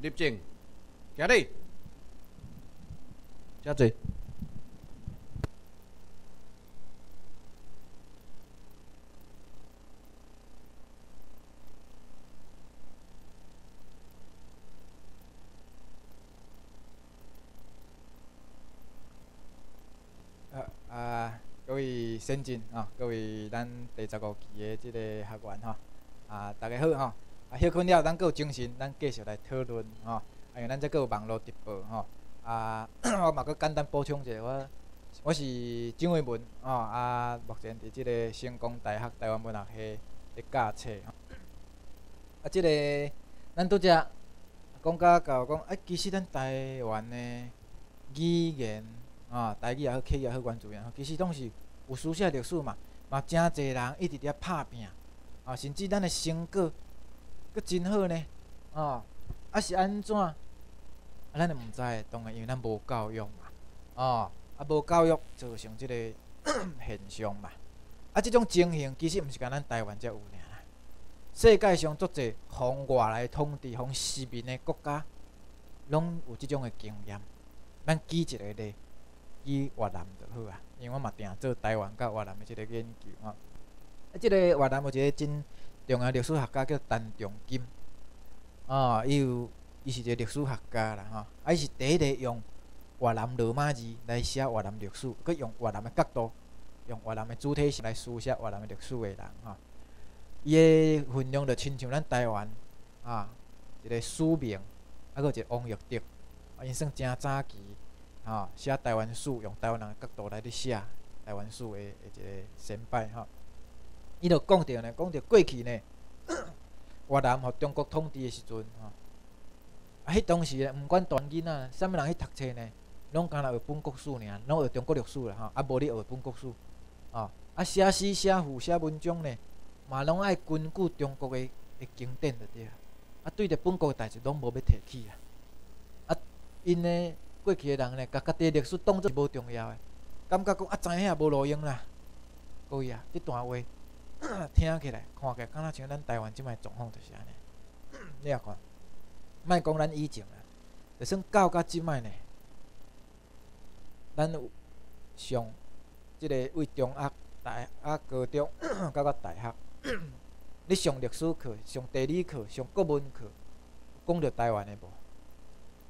立正，行礼，遮济。各位先进啊，各位咱第十五期的即个学员吼，啊，大家好吼，啊，啊休困了，咱搁有精神，咱继续来讨论吼，啊，因为咱这搁有网络直播吼，啊，我嘛搁简单补充一下，我我是张伟文吼，啊，目前伫即个成功大学台湾文学系咧教册吼，啊，即个咱拄则讲甲到讲，啊，其实咱台湾的语言。啊，台语也好，客语也好，原住民好，其实拢是有书写历史嘛，嘛真侪人一直伫拍拼，啊，甚至咱的成果，阁真好呢，啊，啊是安怎？啊，咱就毋知，当然因为咱无教育嘛，哦，啊无教育造成即个 现象嘛，啊，即种情形其实毋是干咱台湾才有尔，世界上足侪从外来统治、从殖民的国家，拢有即种的经验，咱举一个例。以越南就好啊，因为我嘛定做台湾甲越南的即个研究吼。啊，即个越南有一个真重要历史学家叫陈仲金，哦，伊有伊是一个历史学家啦吼，啊，伊是第一个用越南罗马字来写越南历史，佮用越南的角度，用越南的主体性来书写越南的历史的人吼。伊的分量就亲像咱台湾啊，一个书名，啊，佮一个王玉德，啊，因算真早期。吼，写台湾史，用台湾人角度来咧写台湾史的一个先辈吼。伊就讲着呢，讲着过去呢，越南互中国统治的时阵吼，啊，迄当时呢，毋管大囡仔，啥物人去读册呢，拢干若学本国史尔，拢学中国历史啦吼，啊，无咧学本国史，吼，啊，写诗写赋写文章呢，嘛拢爱根据中国的的经典着对啊，啊，对着本国的代志拢无要提起啊，啊，因呢。过去的人呢，甲家己历史当作无重要诶，感觉讲啊，知影无路用啦。各位啊，即段话 听起来、看起来，敢若像咱台湾即摆状况就是安尼。你也看，莫讲咱以前啊，就算到到即摆呢，咱有上即个为中学、大学、高中，到到大学，你上历史课、上地理课、上国文课，讲着台湾诶无？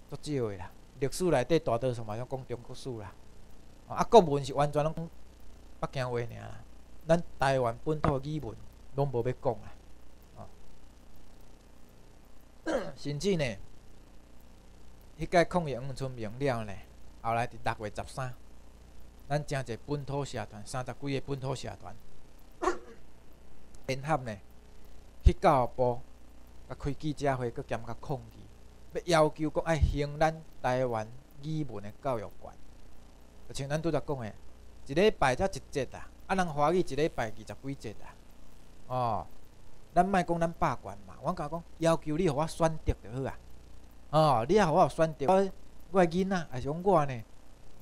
足少诶啦。历史内底大多数嘛，拢讲中国史啦，啊，国文是完全拢北京话尔，咱台湾本土语文拢无要讲啊！啊，甚至呢，迄届抗议五春明了呢，后来伫六月十三，咱真侪本土社团，三十几个本土社团 联合呢，去教育部，甲开记者会，佮兼甲抗议。要要求讲爱兴咱台湾语文的教育权，就像咱拄则讲的，一礼拜才一节啊，啊人华语一礼拜二十几节啊，哦，咱莫讲咱霸权嘛，我甲讲要求你互我选择就好啊，哦，你也互我选择，我我囡仔还是讲我呢，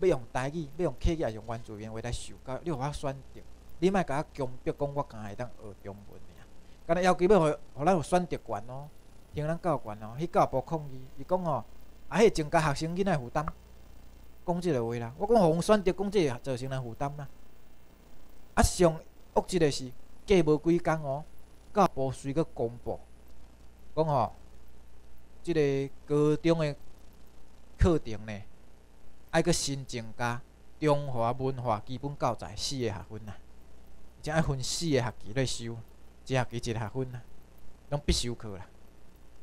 要用台语，要用客语，还是用原住民话来受教，你互我选择，你莫甲我强迫讲我敢会当学中文尔，敢若要求要互互咱有选择权哦。听咱教官哦，迄教部抗议，伊讲哦，啊，迄增加学生囡仔负担，讲即个话啦。我讲互选择讲即个造成咱负担啦。啊，上恶即个是过无几工哦，教部随个公布，讲吼，即个高中的课程呢，爱个新增加中华文化基本教材四个学分啊，而且爱分四个学期来修，一学期一个学分啊，拢必修课啦。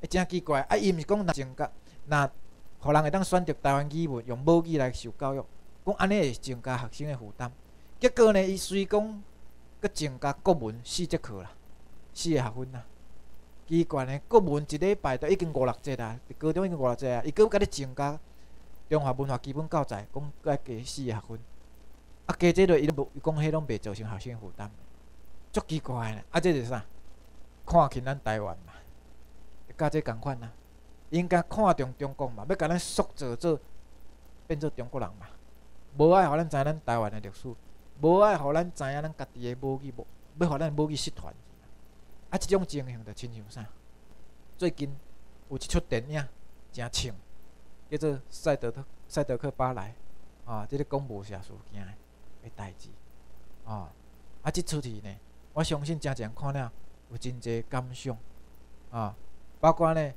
真奇怪，啊！伊毋是讲若增加，若互人会当选择台湾语文用母语来受教育，讲安尼会增加学生的负担。结果呢，伊虽讲佮增加国文四节课啦，四个学分啦。奇怪呢，国文一礼拜都已经五六节啦，高中已经五六节啊，伊佫佮你增加中华文化基本教材，讲佮加四个学分。啊，加这落伊都无，伊讲迄拢袂造成学生负担，足奇怪呢。啊，这是啥？看轻咱台湾嘛。甲这共款啊，应该看重中国嘛，要甲咱塑造做变做中国人嘛，无爱互咱知咱台湾的历史，无爱互咱知影咱家己的母语，无要互咱母语失传。啊，即种情形就亲像啥？最近有一出电影，真冲，叫做赛德特赛德克巴莱啊，即个讲无啥事件诶代志啊。啊，即出戏呢，我相信真侪人看了有真侪感想啊，包括呢，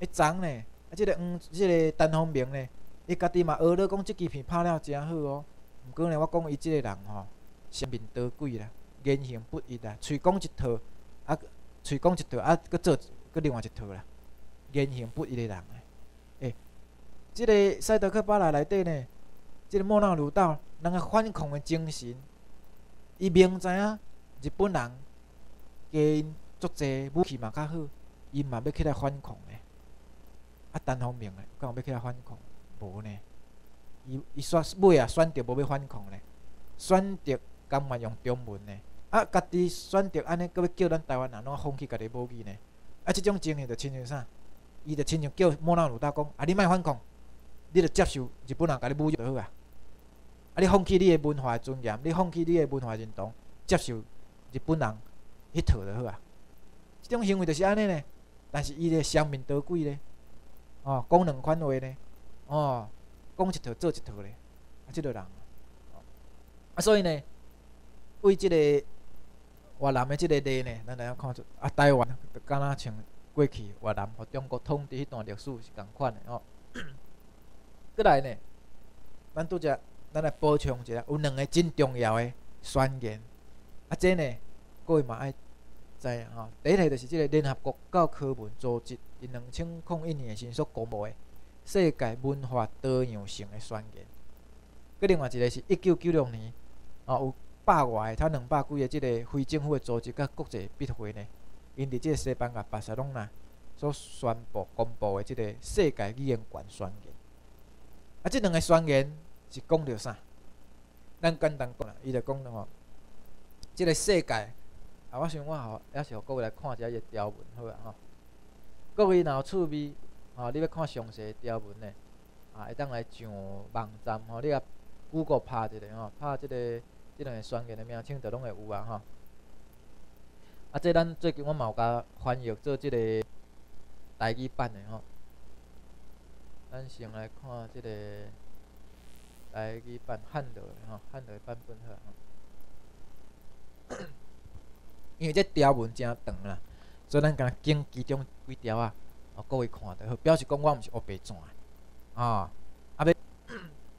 迄昨呢，啊，即个黄，即个陈方明呢，伊家己嘛学了讲即支片拍了真好哦。毋过呢，我讲伊即个人吼，性面多鬼啦，言行不一啦，喙讲一套，啊，喙讲一套，啊，搁做搁另外一套啦，言行不一的人诶。诶，即个赛德克巴莱内底呢，即个莫纳鲁道，人个反抗的精神。伊明知影日本人加因足济武器嘛较好，伊嘛要起来反抗诶。啊，单方面诶，敢有要起来反抗？无呢。伊伊选尾啊，选择无要反抗咧，选择甘愿用中文呢。啊，家己选择安尼，搁要叫咱台湾人拢放弃家己武器呢？啊，即种情形着亲像啥？伊着亲像叫莫纳鲁达讲：啊，你莫反抗，你着接受日本人甲你侮辱就好啊。啊！你放弃你的文化尊严，你放弃你的文化认同，接受日本人迄套就好啊。即种行为就是安尼呢。但是伊咧双面刀鬼咧，哦，讲两款话咧，哦，讲一套做一套咧，啊，即个人，啊，所以呢，为即个越南的即个例呢，咱来看出啊，台湾就敢若像过去越南互中国统治迄段历史是共款的哦。过来呢，咱拄则。咱来补充一下，有两个真重要的宣言。啊，这呢，各位嘛爱知影吼。第一个就是即个联合国教科文组织伫两千零一年时所公布的世界文化多样性的宣言。佮另外一个是一九九六年，啊，有百外，他两百几个即个非政府组织甲国际笔会呢，因伫即个西班牙巴塞隆纳所宣布公布的即个世界语言权宣言。啊，即两个宣言。是讲着啥？咱简单讲啦，伊就讲吼，即个世界，啊，我想我吼，也是互各位来看一下伊条文，好啊吼。各位若有趣味，吼，你要看详细条文呢，啊，会当来上网站吼，你啊谷歌拍一个吼，拍即个即两个宣言的名称，就拢会有啊吼。啊，即咱最近我嘛有甲翻译做即个台语版的吼。咱先来看即个。台语版汉的吼，汉的版本好吼。因为这条文真长啦，所以咱敢拣其中几条啊，哦，各位看着，表示讲我毋是黑白纸啊。啊，要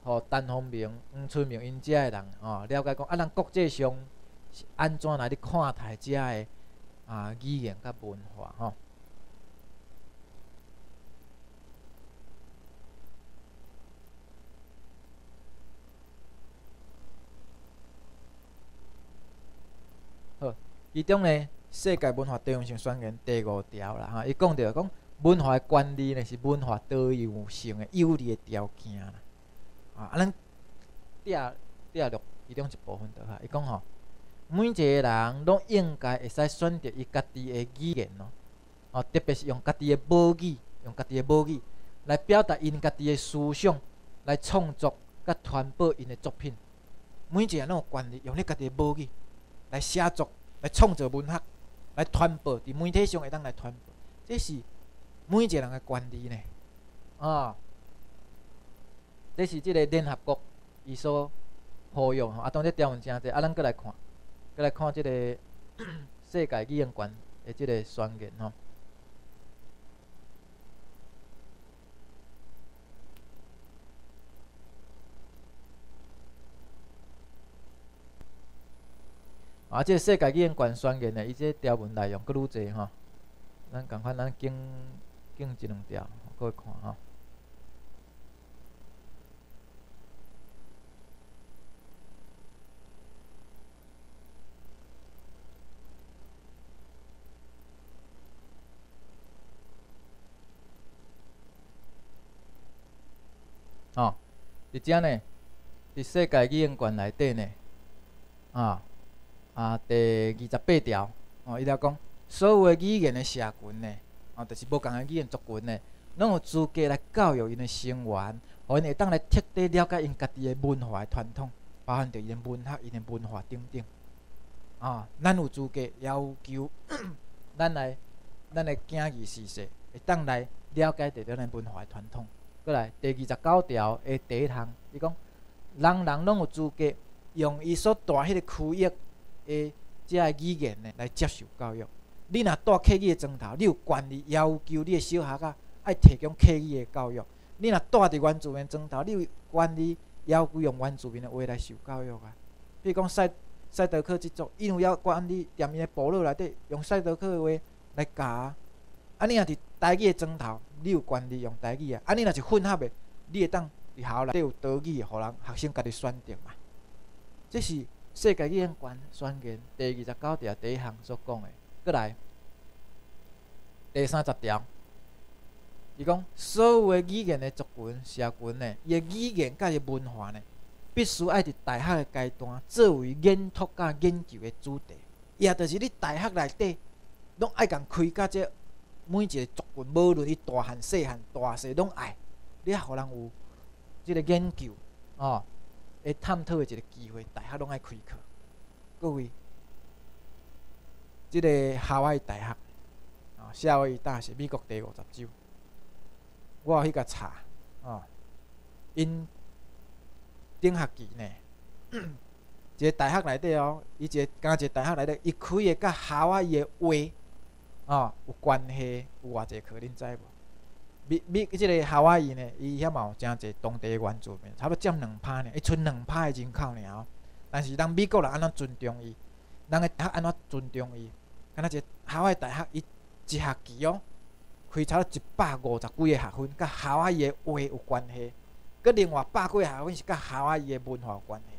互单方面黄春明因遮的人哦，了解讲啊，咱国际上是安怎来咧看待遮的啊语言甲文化吼。其中呢，世界文化多样性宣言第五条啦，哈，伊讲着讲文化的管理呢是文化多样性的有利的条件啦，啊，咱第第六其中一部分着哈，伊讲吼，每一个人拢应该会使选择伊家己的语言咯，哦，特别是用家己的母语，用家己的母语来表达因家己的思想，来创作甲传播因的作品，每一个人拢有权利用你家己的母语来写作。来创造文学，来传播，伫媒体上会当来传播，这是每一个人的权利呢。啊，这是即个联合国伊所呼吁吼，啊，当这条文真济，啊，咱过来看，过来看即个 世界语言权的即个宣言吼。啊！即个世界语言权宣言的，伊即条文内容佫愈济吼。咱共款，咱经经一两条，各位看吼。哦，伫遮呢，伫世界语言馆内底呢，啊。啊，第二十八条，哦，伊条讲，所有的语言的社群呢，哦，就是无共个语言族群呢，拢有资格来教育因的成员，互因会当来彻底了解因家己的文化传统，包含着因的文学、因的文化等等。啊，咱有资格要求，咱来，咱来敬义事实，会当来了解着咱文化传统。过来，第二十九条的第一项，伊讲，人人拢有资格用伊所住迄个区域的即个语言呢来接受教育。你若带客语的砖头，你有权利要求你的小学啊爱提供客语的教育。你若带伫原住民砖头，你有权利要求用原住民的话来受教育啊。比如讲赛赛德克即族，伊有要管你踮伊的部落内底用赛德克的话来教啊。啊，你若伫台语的砖头，你有权利用台语啊。啊，你若是混合的，你会当伫校内底有德语，互人学生家己选择嘛。这是世界语言观宣言第二十九条第一项所讲的。来，第三十条，伊讲所有诶语言诶族群、社群呢，伊诶语言甲伊文化呢，必须爱伫大学诶阶段作为研讨甲研究诶主题。伊也著是你大学内底，拢爱共开甲这。每一个族群，无论伊大汉、细汉、大细，拢爱，你啊，互人有即个研究，哦，会探讨诶一个机会，大学拢爱开课。各位，即个夏威夷大学，啊，夏威夷大学，美国第五十州，我有去甲查，哦，因顶学期呢，一个大学内底哦，伊一个加一个大学内底，伊开个甲夏威夷的话。哦，有关系有偌济课，恁知无？美美即个夏威夷呢，伊遐嘛有诚济当地原住民，差不多占两拍呢，伊剩两拍的人口尔。但是人美国人安怎尊重伊？人个大学安怎尊重伊？敢若一个夏威大学，伊一学期哦，开差不多一百五十几个学分，甲夏威夷的话有关系。佮另外百几个学分是甲夏威夷的文化有关系，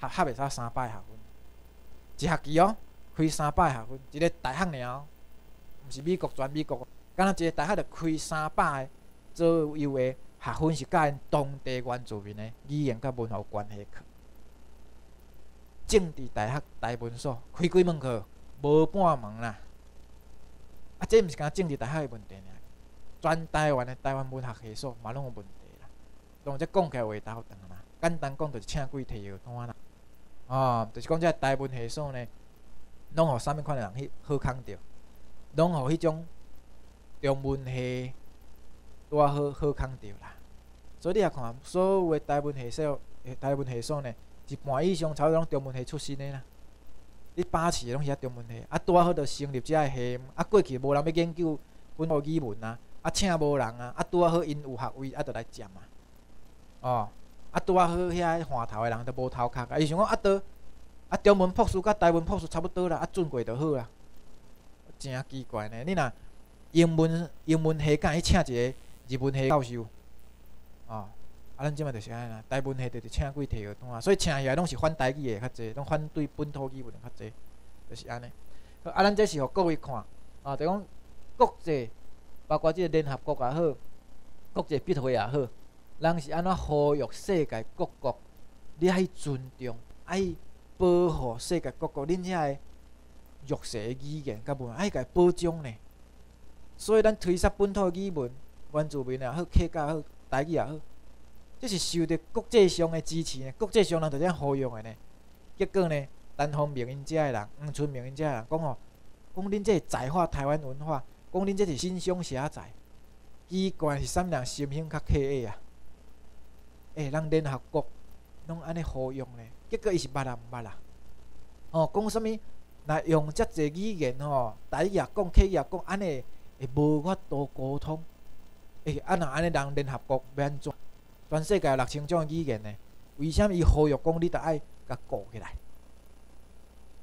合合袂差三百个学分。一学期哦，开三百个学分，一个大学尔。毋是美国全美国，敢若一个大学着开三百个左右的学分是甲因当地原住民的语言甲文化有关系。政治大学大文所开几门课？无半门啦。啊，这毋是讲政治大学的问题尔，全台湾的台湾文学系所嘛拢有问题啦。当这讲起来话头长啦，简单讲就是请几提药单啦。哦，就是讲这台湾系所呢，拢互啥物款的人去好康着。拢互迄种中文系拄啊好好康着啦，所以你也看，所有诶台文系所，台文系所呢，一半以上差不多拢中文系出身诶啦。你八市拢是遐中文系，啊拄啊好着成立遮个系，啊过去无人要研究本土语文啊，啊请无人啊，啊拄啊好因有学位，啊着来占啊。哦，啊拄啊好遐换头诶人都无头壳啊，伊想讲啊倒，啊中文博士甲台文博士差不多啦，啊准过就好啦。真奇怪呢！你若英文英文系敢去请一个日文系教授，哦，咱即摆就是安尼啦。台文系就是请几提学单，所以请起来拢是反台语的较济，拢反对本土语文的较济，就是安尼。啊，咱这是互各位看，啊，就讲国际，包括即个联合国也好，国际笔会也好，人是安怎呼吁世界各国，你爱尊重，爱保护世界各国，恁遐个。弱势的语言，甲文爱甲保障呢。所以咱推出本土语文，原住民也好，客家也好，台语也好，这是受着国际上的支持呢。国际上人就这样呼吁的呢。结果呢，单方面因遮的人，黄春明因遮的人讲吼，讲恁这在化台湾文化，讲恁这是心胸狭窄。奇怪是啥物人心胸较客气啊？诶，人联合国拢安尼呼吁呢，结果伊是捌啊毋捌啊。哦，讲啥物？若用遮济语言吼，台语也讲，客语也讲，安尼会无法度沟通。诶，啊若安尼人联合国要安怎？全世界六千种语言呢？为虾米伊呼吁讲你着爱甲顾起来？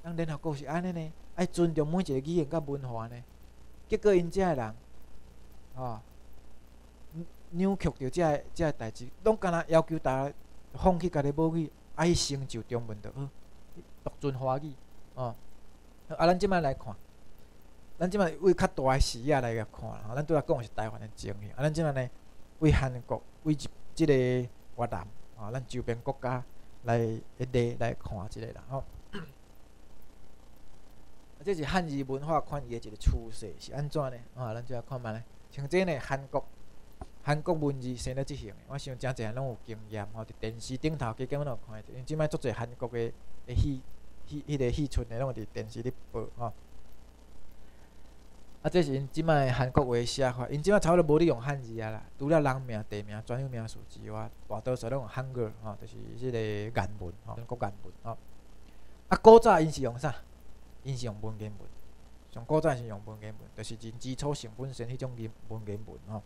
咱联合国是安尼呢？爱尊重每一个语言甲文化呢？结果因遮个人，吼，扭曲着遮个遮个代志，拢干若要求大家放弃家己母语，爱成就中文着好，独尊华语，哦。啊，咱即摆来看，咱即摆为较大诶视野来甲看。咱拄仔讲是台湾诶情形，啊，咱即摆呢为韩国为即即个越南，啊，咱周边国家来一地来看即个啦。吼，啊，这是汉字文化传译诶一个趋势是安怎呢？啊，咱即来看觅咧，像这呢韩国韩国文字生得即型诶，我想诚侪人拢有经验，吼，伫电视顶头加减阮有看着，因即摆足侪韩国诶诶戏。迄迄个戏村诶，拢伫电视咧播吼。啊，这是因即摆韩国话写法，因即摆差不多无咧用汉字啊啦，除了人名、地名、专用名词之外，大多数拢用汉语吼，就是即个原文吼，中国原文吼。啊，古早因是用啥？因是用文言文，上古早是用文言文，就是真基础性本身迄种文文言文吼。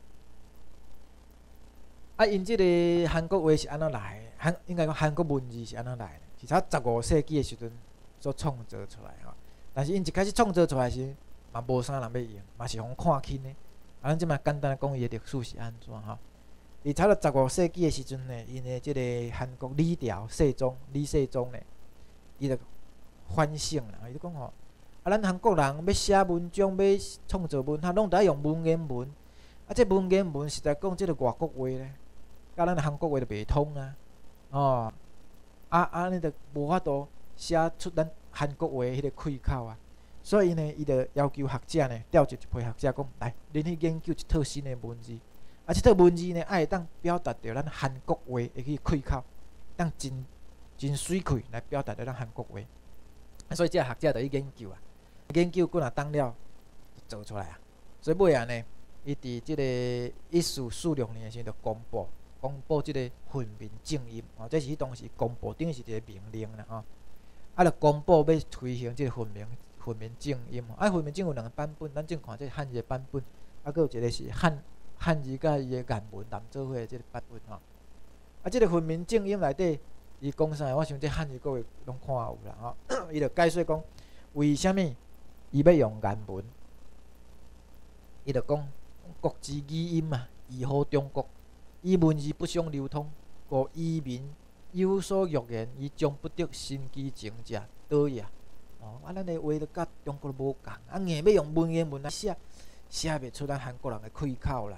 啊，因即个韩国话是安怎来？韩应该讲韩国文字是安怎来？是差十五世纪诶时阵所创造出来吼。但是因一开始创造出来时，嘛无啥人要用，嘛是互看轻的。啊，咱即摆简单讲伊的历史是安怎吼？伊差不多十五世纪的时阵呢，因的即个韩国李朝世宗李世宗呢，伊就反省啦，伊就讲吼，啊，咱韩国人要写文章要创造文学，拢得用文言文。啊，即文言文实在讲即个外国话咧，甲咱韩国话就袂通啊。哦，啊啊，尼就无法度写出咱韩国话迄个开口啊。所以呢，伊就要求学者呢，调集一批学者讲，来，恁去研究一套新的文字。啊，即套文字呢，爱会当表达着咱韩国话会去开口，当真真水气来表达着咱韩国话。所以即个学者就去研究啊，研究过若当了，做出来啊。所以尾啊呢，伊伫即个一四四六年诶时阵，就公布公布即个混民正音哦，这是迄当时公布等于是一个命令啦吼。啊，就公布要推行即个混民。混民正音，啊，混民正有两个版本，咱先看这汉字的版本，啊，佫有一个是汉汉字甲伊的原文连做伙的即个版本吼。啊，即个混民正音内底，伊讲啥？我想这汉字各位拢看有啦吼。伊就解释讲，为虾米伊要用原文？伊就讲国之语音嘛，以好中国，以文字不相流通，故以民有所欲言，伊将不得心机情者得也。哦，啊，咱的话都甲中国无共，啊，硬要用文言文来写，写袂出咱韩国人的开口啦。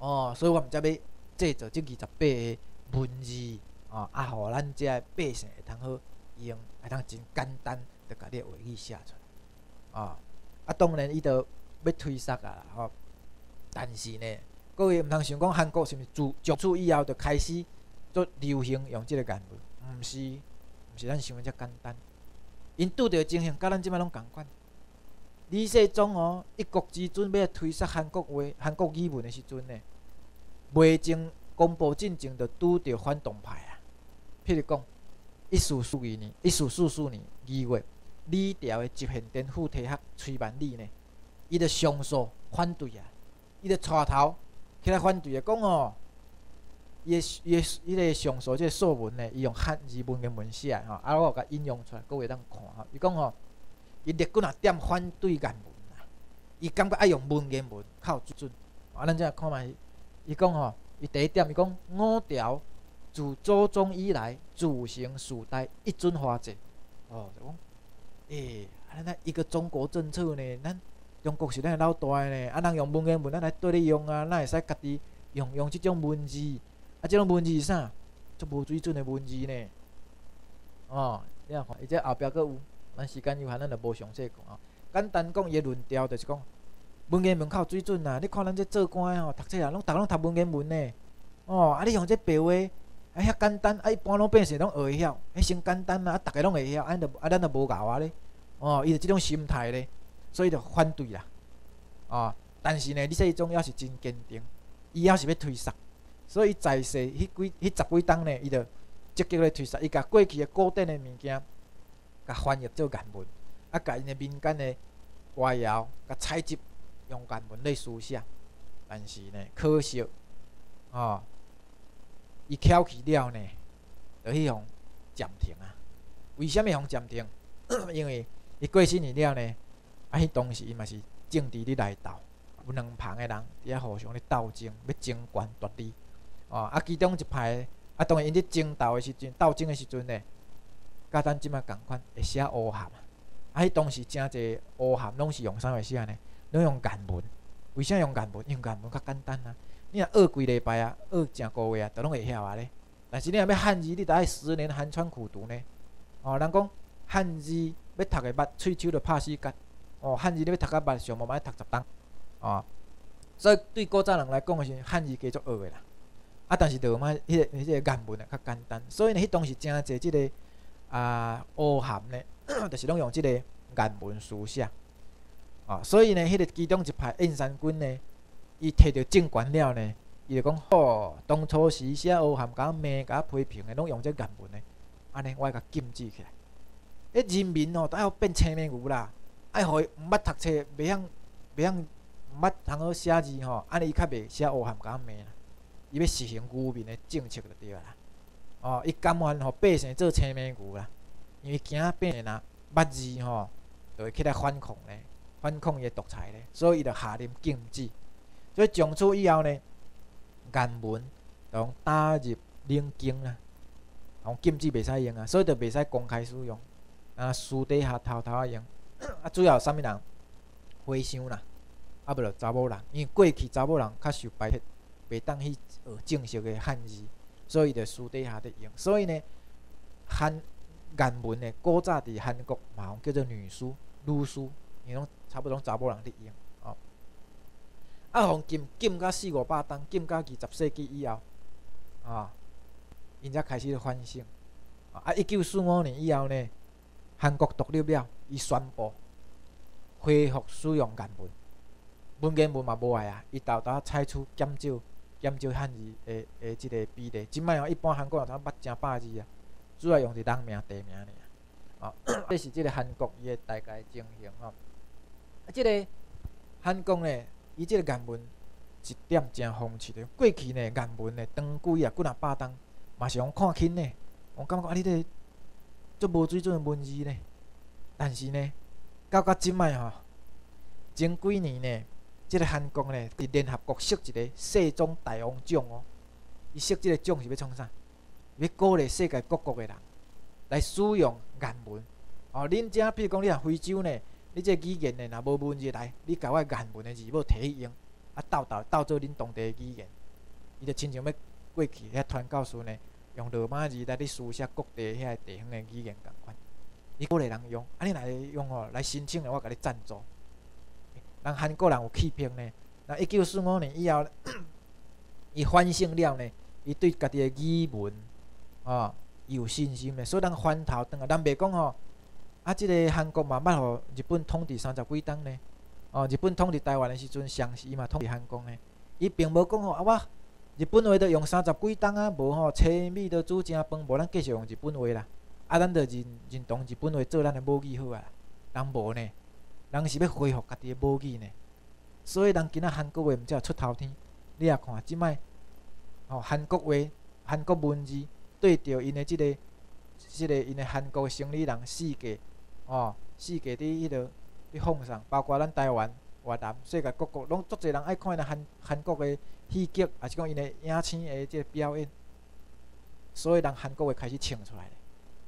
哦，所以我们才要制作这二十八个文字，哦，啊，互咱遮百姓会通好用，会通真简单，就甲你话语写出来。哦，啊，当然伊都要推杀啊，吼。但是呢，各位毋通想讲韩国是毋是自从此以后就开始做流行用即个言文，毋是，毋是咱想的遮简单。因拄着情形，甲咱即摆拢共款。李世宗哦，一国之尊要推杀韩国话、韩国语文的时阵呢，未经公布进程，就拄着反动派啊。譬如讲，一四四二年、一四四四年二月，李朝的集贤殿副提学崔万里呢，伊就上诉反对啊，伊就带头起来反对啊，讲哦。伊伊伊个上述即个说文呢，伊用汉字文言文写吼，啊，我有甲引用出来，各位当看吼。伊讲吼，伊立骨若点反对言文啊，伊感觉爱用文言文靠水准。啊，咱再看觅，伊讲吼，伊第一点伊讲五条自祖宗以来自行时代一尊化者。哦，就讲，诶，啊，咱一个中国政策呢，咱中国是咱老大呢，啊，咱用文言文咱来对咧用啊，咱会使家己用用即种文字。啊，即种文字是啥？足无水准的文字呢？哦，你看，而且后壁阁有，咱时间有限，咱就无详细讲哦。简单讲，伊的论调就是讲，文言文靠水准啊！你看咱这做官的吼，读册啊，拢逐个拢读文言文呢。哦，啊，你用这白话，啊，遐简单，啊，一般拢变成拢学会晓，迄先简单啊，啊，逐个拢会晓，啊，就啊，咱就无搞啊咧。哦，伊就即种心态咧，所以就反对啦。哦，但是呢，李世宗也是真坚定，伊也是要推杀。所以在世迄几迄十几档呢，伊就积极咧推杀，伊甲过去诶古典诶物件，甲翻译做原文，啊，甲因诶民间诶歌谣，甲采集用原文来书写。但是呢，可惜，哦，伊翘起了呢，就去互暂停啊。为虾米互暂停？因为伊过身去了呢，啊，迄当时伊嘛是政治咧内斗，有两旁诶人伫遐互相咧斗争，要争权夺利。哦，啊，其中一派，啊，当然因伫争斗的时阵，斗争的时阵呢，甲咱即摆共款会写乌函啊，啊迄当时诚侪乌函拢是用啥物写呢？拢用原文。为啥用原文？用原文较简单啊。你若学几礼拜啊，学诚个月啊，都拢会晓啊咧。但是你若要汉字，你得爱十年寒窗苦读呢。哦，人讲汉字要读个捌，喙手着拍死干。哦，汉字你要读个捌，上无爱读十档。哦，所以对古早人来讲是汉字加足学的啦。啊，但是就嘛，迄个迄个原文啊较简单，所以呢，迄当时真侪即个啊，乌函呢，就是拢用即个原文书写。啊，所以呢，迄个其中一派印山君呢，伊摕着政权了呢，伊就讲哦，当初时写乌函甲骂甲批评的，拢用这赣文的，安尼我会甲禁止起来。迄人民哦，都要变青面牛啦，爱互伊毋捌读册，袂晓袂晓毋捌通好写字吼，安尼伊较袂写乌函甲骂啦。伊要实行愚民的政策就对啦。哦，伊甘愿互百姓做青面牛啦，因为惊变姓若捌字吼，就会起来反抗咧，反抗伊的独裁咧，所以伊就下令禁止。所以从此以后呢，赣文就打入冷宫啦，用禁止袂使用啊，所以就袂使公开使用。啊，私底下偷偷啊用，啊，主要啥物人？和尚啦，啊，无着查某人，因为过去查某人较受排斥，袂当去学正式的汉字，所以着私底下伫用。所以呢，汉原文的古早伫韩国嘛，叫做女书、女书，伊拢差不多查某人伫用。哦，啊，互禁禁到四五百当，禁到二十世纪以后，啊，因才开始反省。啊，一九四五年以后呢？韩国独立了，伊宣布恢复使用原文，文言文嘛无碍啊。伊豆豆采取减少、减少汉字的的即个比例。即摆哦，一般韩国人通捌正百字啊，主要用是人名、地名尔。哦，这是即个韩国伊的大概情形吼。啊，即个韩国呢，伊即个赣文一点正风趣的。过去呢，赣文呢，长几啊，几若百当，嘛是用看轻呢。我感觉啊，你这。足无水准的文字呢，但是呢，到到即摆吼，前几年呢，即个韩国呢，伫联合国设一个世宗大王奖哦。伊设即个奖是要创啥？要鼓励世界各国的人来使用赣文。哦，恁遮比如讲，你若非洲呢，你这语言呢，若无文字来，你甲我赣文的字母摕去用，啊，斗斗斗做恁当地的语言，伊就亲像要过去遐传教士呢。用罗马字来咧书写各地遐地方的语言共款，你鼓励人用，啊你来用吼来申请咧，我甲你赞助。人韩国人有气魄呢，那一九四五年以后，伊反省了呢，伊对家己的语文哦有信心的，所以人翻头转来，咱袂讲吼，啊即个韩国嘛捌互日本统治三十几冬呢，哦日本统治台湾的时阵，相时嘛统治韩国呢，伊并无讲吼啊我。日本话都用三十几冬啊，无吼青米都煮正饭，无咱继续用日本话啦。啊，咱着认认同日本话做咱的母语好啊。人无呢，人是要恢复家己的母语呢。所以人今仔韩国话毋才出头天。你也看即摆，吼韩国话、韩国文字对着因的即个、即个因的韩国生理人世界，哦，世界伫迄落伫放上，包括咱台湾。越南、世界各国拢足侪人爱看因韩韩国的戏剧，也是讲因的影星的即个表演，所以人韩国话开始唱出来。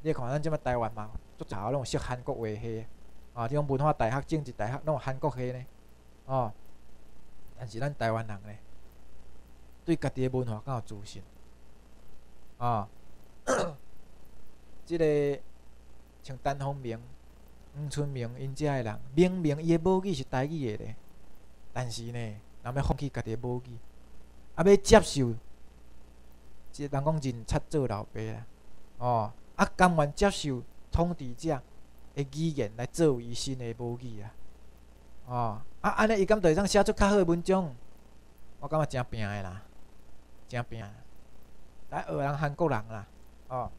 你看咱即摆台湾嘛，足早拢有说韩国话戏，啊，即种文化大学、政治大学拢有韩国戏呢，哦。但是咱台湾人呢，对家己的文化较有自信，啊，即个像单方明。黄春明因遮诶人，明明伊诶母语是台语诶咧，但是呢，人要放弃家己诶母语，啊要接受，即人讲人插做老爸啦，哦，啊甘愿接受统治者诶语言来作为伊新诶母语啊，哦，啊安尼伊敢会当写出较好的文章，我感觉真拼诶啦，真拼的，来学人韩国人啦，哦，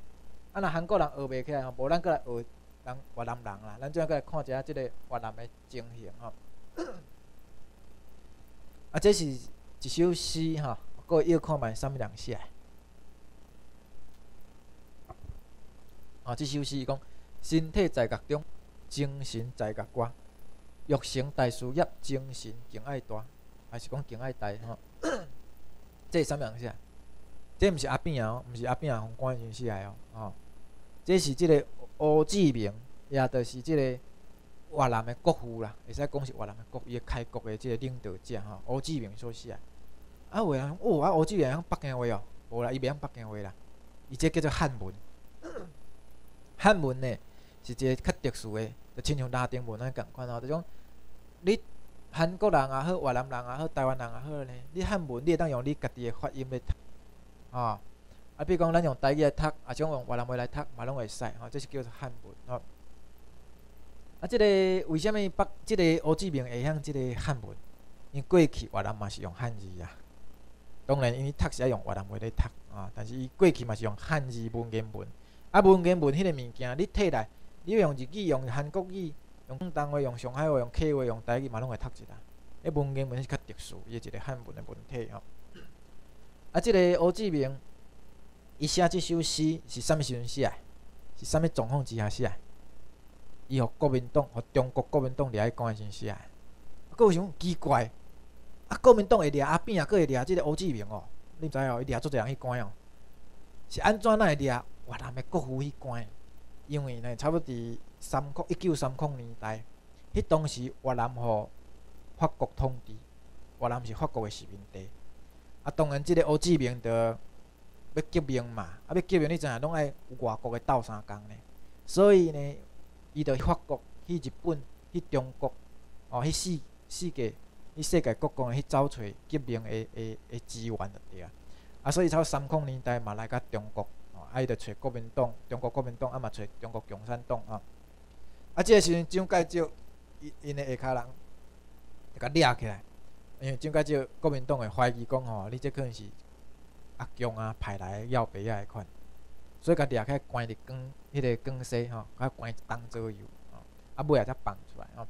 啊若韩国人学袂起来，无咱过来学。人越南人啦，咱怎样来看一下即个越南的情形吼？啊，这是一首诗吼，各位要看觅啥物人写？啊，这首诗伊讲：身体在觉中，精神在觉外。欲成大事业，精神更爱大，还是讲更爱大吼？这是啥物人写？这毋是阿扁哦，毋是阿扁洪关先写的哦，吼，这是即个。吴志明，也著是即个越南的国父啦，会使讲是越南的国，伊开国的即个领导者吼。吴志明所写，啊，有人哦，啊，胡志明讲北京话哦，无啦，伊袂晓北京话啦，伊这叫做汉文。汉文呢，是一个较特殊的，就亲像拉丁文安共款哦。就种你韩国人也好，越南人也好，台湾人也好呢，你汉文你会当用你家己的发音来读，啊。啊，比如讲，咱用台语来读，啊，种用越南话来读，嘛拢会使吼，这是叫做汉文吼。啊，即个为虾米北即个乌志明会晓即个汉文？因过去越南嘛是用汉字啊。当然，因为读是爱用越南话咧读啊，但是伊过去嘛是用汉字文言文。啊，文言文迄个物件，你摕来，你用日语、用韩国语、用广东话、用上海话、用客话、用台语嘛，拢会读一下。迄文言文是较特殊，伊一个汉文的文体吼。啊，即个乌志明，伊写即首诗是啥物时阵写？是啥物状况之下写？伊互国民党、互中国国民党掠去关时写。啊，佫有想奇怪，啊，国民党会掠阿扁啊，佫会掠即个乌志明哦？你知哦？伊掠足侪人去关哦？是安怎会掠？越南的国父去关，因为呢，差不多三零一九三零年代，迄当时越南互法国统治，越南是法国的殖民地。啊，当然，即个乌志明着要革命嘛，啊，要革命，你知影拢爱有外国的斗相共呢。所以呢，伊着法国、去日本、去中国，哦，去世世界、去世界各国去找找革命的的的资源着对啊。啊，所以从三零年代嘛来甲中国。啊！伊着找国民党、中国国民党，啊嘛找中国共产党啊！啊，即个时阵蒋介石因因的下骹人，甲掠起来，因为蒋介石国民党会怀疑讲吼，你这可能是阿强啊派来要白仔的款，所以甲掠起来关伫广迄个广西吼，甲关一冬左右，啊尾仔才放出来吼。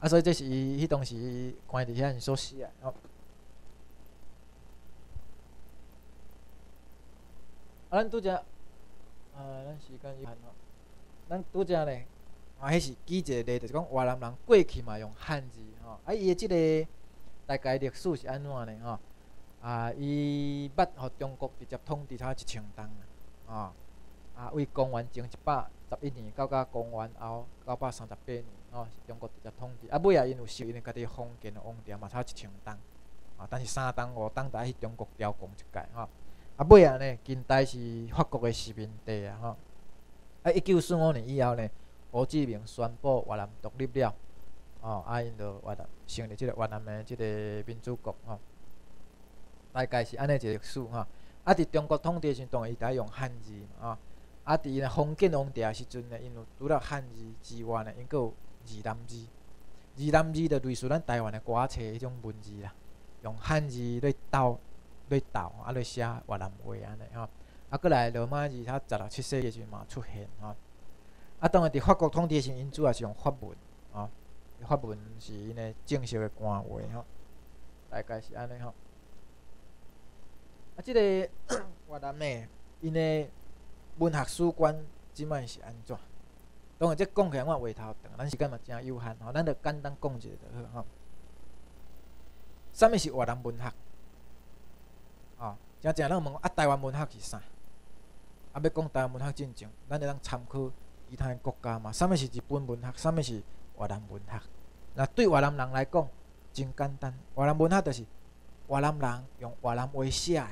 啊，所以这是伊迄当时关伫遐所死啊！咱拄则，啊，咱时间有限吼。咱拄则咧，啊，迄是记一个例，就是讲越南人过去嘛用汉字吼。啊，伊的即个大概历史是安怎呢？吼？啊，伊捌互中国直接统治超一千冬啊。啊，为公元前一百十一年到到公元后九百三十八年，吼，是中国直接统治。啊，尾啊，因有受因家己封建的王朝嘛，差一千冬。啊，但是三冬五冬在去中国雕工一届吼。啊尾啊呢，近代是法国的殖民地啊，吼！啊，一九四五年以后呢，胡志明宣布越南独立了，哦，啊，因着越南成立即个越南的即个民主国，吼。大概是安尼一个历史，吼。啊，伫中国统治时阵，伊在用汉字，啊，啊，伫呢封建王朝时阵呢，因有除了汉字之外呢，因阁有二南字，二南字就类似咱台湾的歌册迄种文字啦，用汉字来斗。咧斗啊，咧写越南话安尼吼，啊，过来罗马字，他十六七世纪时嘛出现吼。啊，当然伫法国统治时，因主要是用法文吼，法文是因诶正式诶官话吼，大概是安尼吼。啊，即个 越南诶，因诶文学史观即摆是安怎？当然，即讲起来我话头长，咱时间嘛真有限吼，咱着简单讲一下就好吼。啥物是越南文学？哦，正咱问啊，台湾文学是啥？啊，要讲台湾文学进前，咱就当参考其他国家嘛。啥物是日本文学？啥物是越南文学？那对越南人来讲，真简单。越南文学就是越南人用越南话写的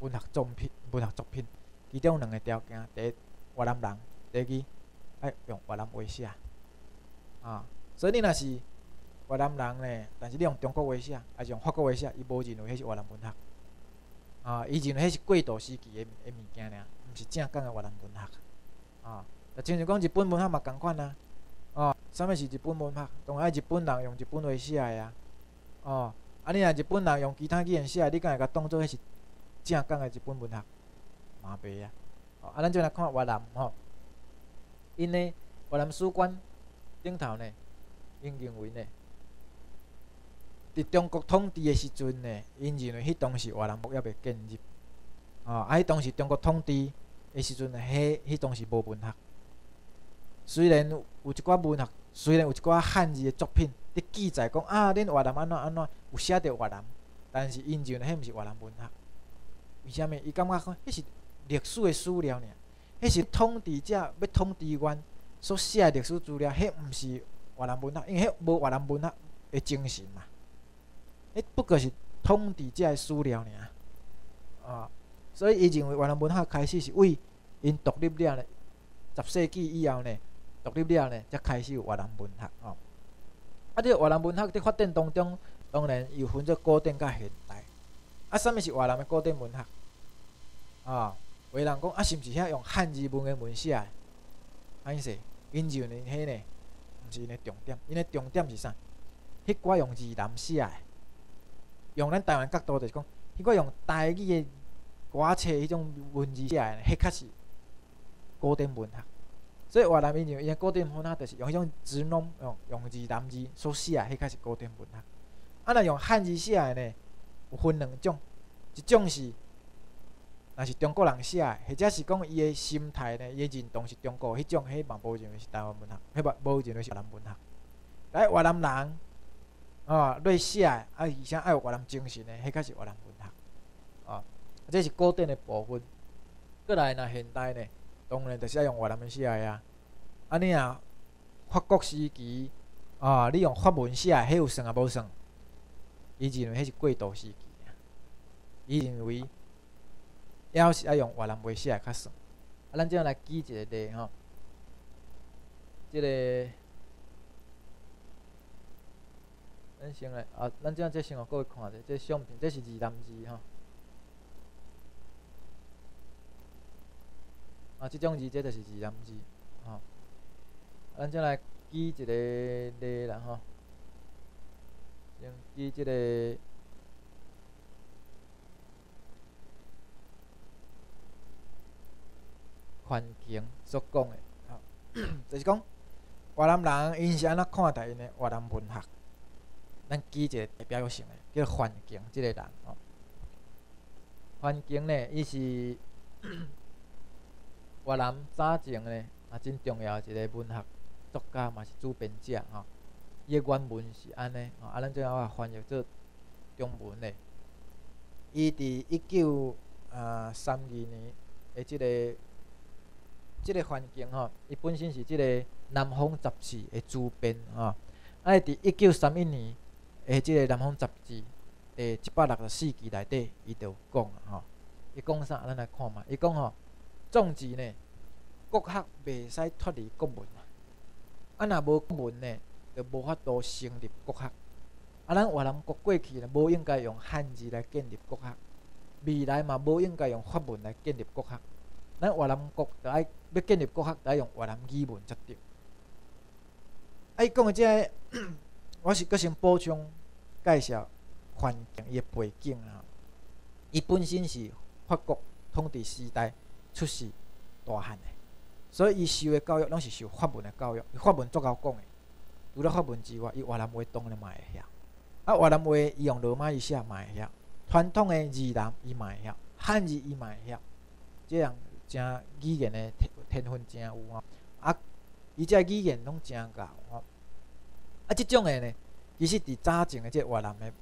文学作品。文学作品，其中两个条件：第一，越南人；第二，爱用越南话写。啊，所以你若是越南人呢，但是你用中国话写，还是用法国话写，伊无认为迄是越南文学。啊，以前迄是过渡时期的的物件俩，毋是正讲诶越南文学。啊，就亲像讲日本文学嘛共款啊。哦，啥物是日本文学？当然日本人用日本话写诶啊。哦，啊你若日本人用其他语言写，你敢会甲当做迄是正讲诶日本文学？嘛袂啊。哦，啊咱就来看越南吼，因呢越南史馆顶头呢，因认为呢。伫中国统治的时阵呢，因认为迄当时越南国也未建立，啊，啊，迄当时中国统治的时阵呢，迄迄当时无文学。虽然有一寡文学，虽然有一寡汉字的作品伫记载讲啊，恁越南安怎安怎有写着越南，但是因认为迄毋是越南文学。为虾米？伊感觉讲迄是历史的史料尔，迄是统治者要统治阮所写历史资料，迄毋是越南文学，因为迄无越南文学的精神嘛。迄不过是统治者的史料尔，啊，所以伊认为越南文学开始是为因独立了呢，十世纪以后呢，独立了呢，才开始有越南文学吼。啊，这越南文学伫发展当中，当然又分做古典甲现代。啊，啥物是越南的古典文学？啊，有人讲啊，是毋是遐用汉字文言文写？安尼说，因就呢迄呢，毋是因的重点，因的重点是啥？迄寡用字南写，用咱台湾角度就是讲，迄个用台语的歌册迄种文字写的，迄较是古典文学。所以越南因就因古典文学就是用迄种字弄用用字南字所写，迄较是古典文学。啊，若用汉字写的呢，有分两种，一种是。若是中国人写诶，或者是讲伊诶心态呢，伊诶认同是中国迄种，迄嘛无认为是台湾文学，迄嘛无认为是越南文学。来越南人，哦，对写啊，而且爱有越南精神诶，迄个是越南文学，哦，这是古典诶部分。过来若现代呢，当然就是爱用越南文写诶啊。安尼啊，法国时期，啊，你用法文写，迄有算啊无算？伊认为迄是过渡时期啊，伊认为。要是爱用越南文写较算，啊，咱即样来记一个例吼，即个，咱先来啊，咱即样即先互各位看者，即相片，这是二南字吼，啊，即种字即就是二南字，吼，咱再来记一个例啦吼，先记即个。环境所讲的，吼，就是讲越南人因是安怎看待因的越南文学？咱举一个代表性的，叫环境即个人，吼。环境呢，伊是 越南早前呢，也真重要一个文学作家，嘛是主编者，吼。伊的原文是安尼，吼，啊，咱最后翻译做中文的。伊伫一九啊三二年的即个。即个环境吼，伊本身是即个《南方杂志》的主编吼。啊，伫一九三一年，诶，即个《南方杂志》第一百六十四期内底，伊就讲啊吼。伊讲啥？咱来看嘛。伊讲吼，总之呢，国学袂使脱离国文啊。啊，若无国文呢，就无法度成立国学。啊，咱越南国过去呢，无应该用汉字来建立国学，未来嘛，无应该用法文来建立国学。咱越南国著爱要建立国学，著爱用越南语文才对。啊伊讲诶，即个我是搁先补充介绍环境伊诶背景啊。伊本身是法国统治时代出世大汉诶，所以伊受诶教育拢是受法文诶教育。伊法文足够讲诶，除了法文之外，伊越南话当然嘛会晓。啊，越南话伊用罗马语写嘛会晓，传统诶字南伊嘛会晓，汉字伊嘛会晓，这样。真语言的天天分真有啊，啊，伊遮语言拢真高吼，啊，即种的呢，其实伫早前的即越南的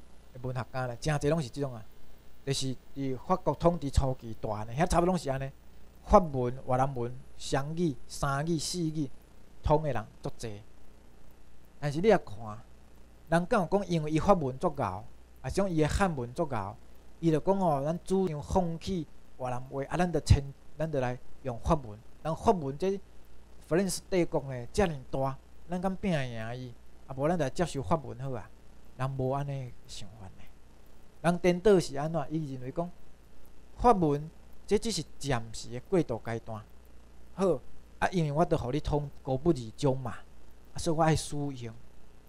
文学家咧，真侪拢是即种啊，就是伫法国统治初期大汉，遐差不多拢是安尼，法文、越南文、双语、三语、四语，通的人足侪。但是你也看，人敢有讲，因为伊法文足高，啊，种伊的汉文足高，伊就讲吼，咱主张放弃越南话，啊，咱着迁。咱着来用法文，咱法文这弗兰斯帝国呢，遮尔大，咱敢拼赢伊？啊，无咱来接受法文好啊？人无安尼想法呢？人颠倒是安怎？伊认为讲法文这只是暂时的过渡阶段。好啊，因为我着互你通高不二中嘛，所以我爱使用。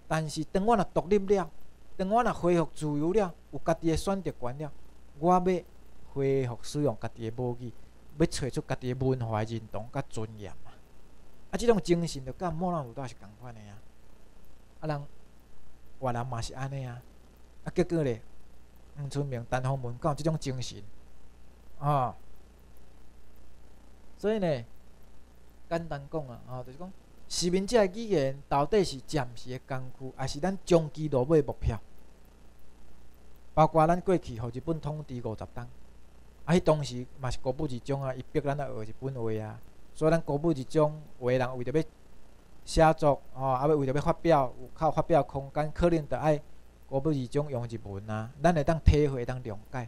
但是当我若独立了，当我若恢复自由了，有家己的选择权了，我要恢复使用家己的母语。要找出家己诶文化认同甲尊严嘛，啊，即种精神着甲莫兰鲁道是共款诶啊，啊，人越南嘛是安尼啊，啊，结果咧，黄春明、陈宏文有即种精神，啊，所以呢，简单讲啊，啊，就是讲，市民者语言到底是暂时诶工具，还是咱长期落尾的目标？包括咱过去互日本统治五十年。啊！迄当时嘛是国不二种啊，伊逼咱来学日本话啊，所以咱国不二种话人为着要写作吼，啊，要为着要发表有靠发表空间，可能着爱高不二种用日文啊，咱会当体会当谅解。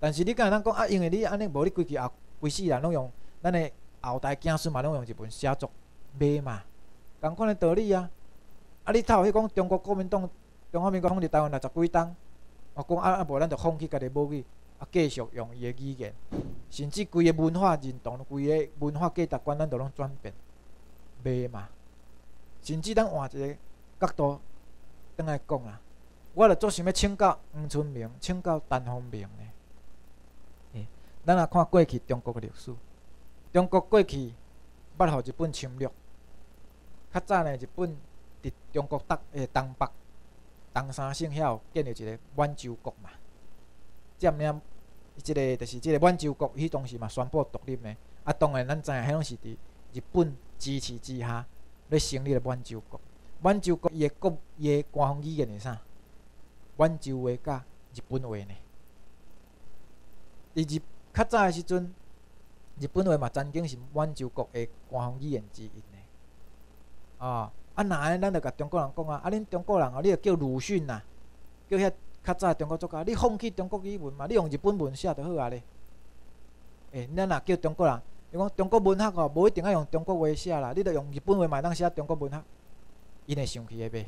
但是你敢会当讲啊，因为你安尼无你规矩后规世人拢用咱的后代子孙嘛拢用日文写作，袂嘛？共款的道理啊！啊，你头迄讲中国国民党、中华民国统治台湾六十几冬，我讲啊啊，无咱着放弃家己母语。啊，继续用伊的语言，甚至规个文化认同、规个文化价值观，咱都拢转变，袂嘛？甚至咱换一个角度，倒来讲啦，我著做想要请教黄春明，请教陈方明呢。咱来看过去中国诶历史，中国过去捌互日本侵略，较早呢，日本伫中国东诶东北东三省遐有建立一个满洲国嘛，占领即个就是即个满洲国，迄当时嘛宣布独立呢。啊，当然咱知影，迄拢是伫日本支持之下，咧成立了满洲国。满洲国伊诶国伊诶官方语言是啥？满洲话甲日本话呢？伫日较早诶时阵，日本话嘛曾经是满洲国诶官方语言之一呢。哦，啊，那安咱着甲中国人讲啊，啊，恁中国人哦，你着叫鲁迅呐，叫遐较早中国作家，你放弃中国语文嘛，你用日本文写着好啊咧。诶，咱若叫中国人。伊讲中国文学哦，无一定要用中国话写啦，你着用日本话嘛当写中国文学，因会生气诶袂？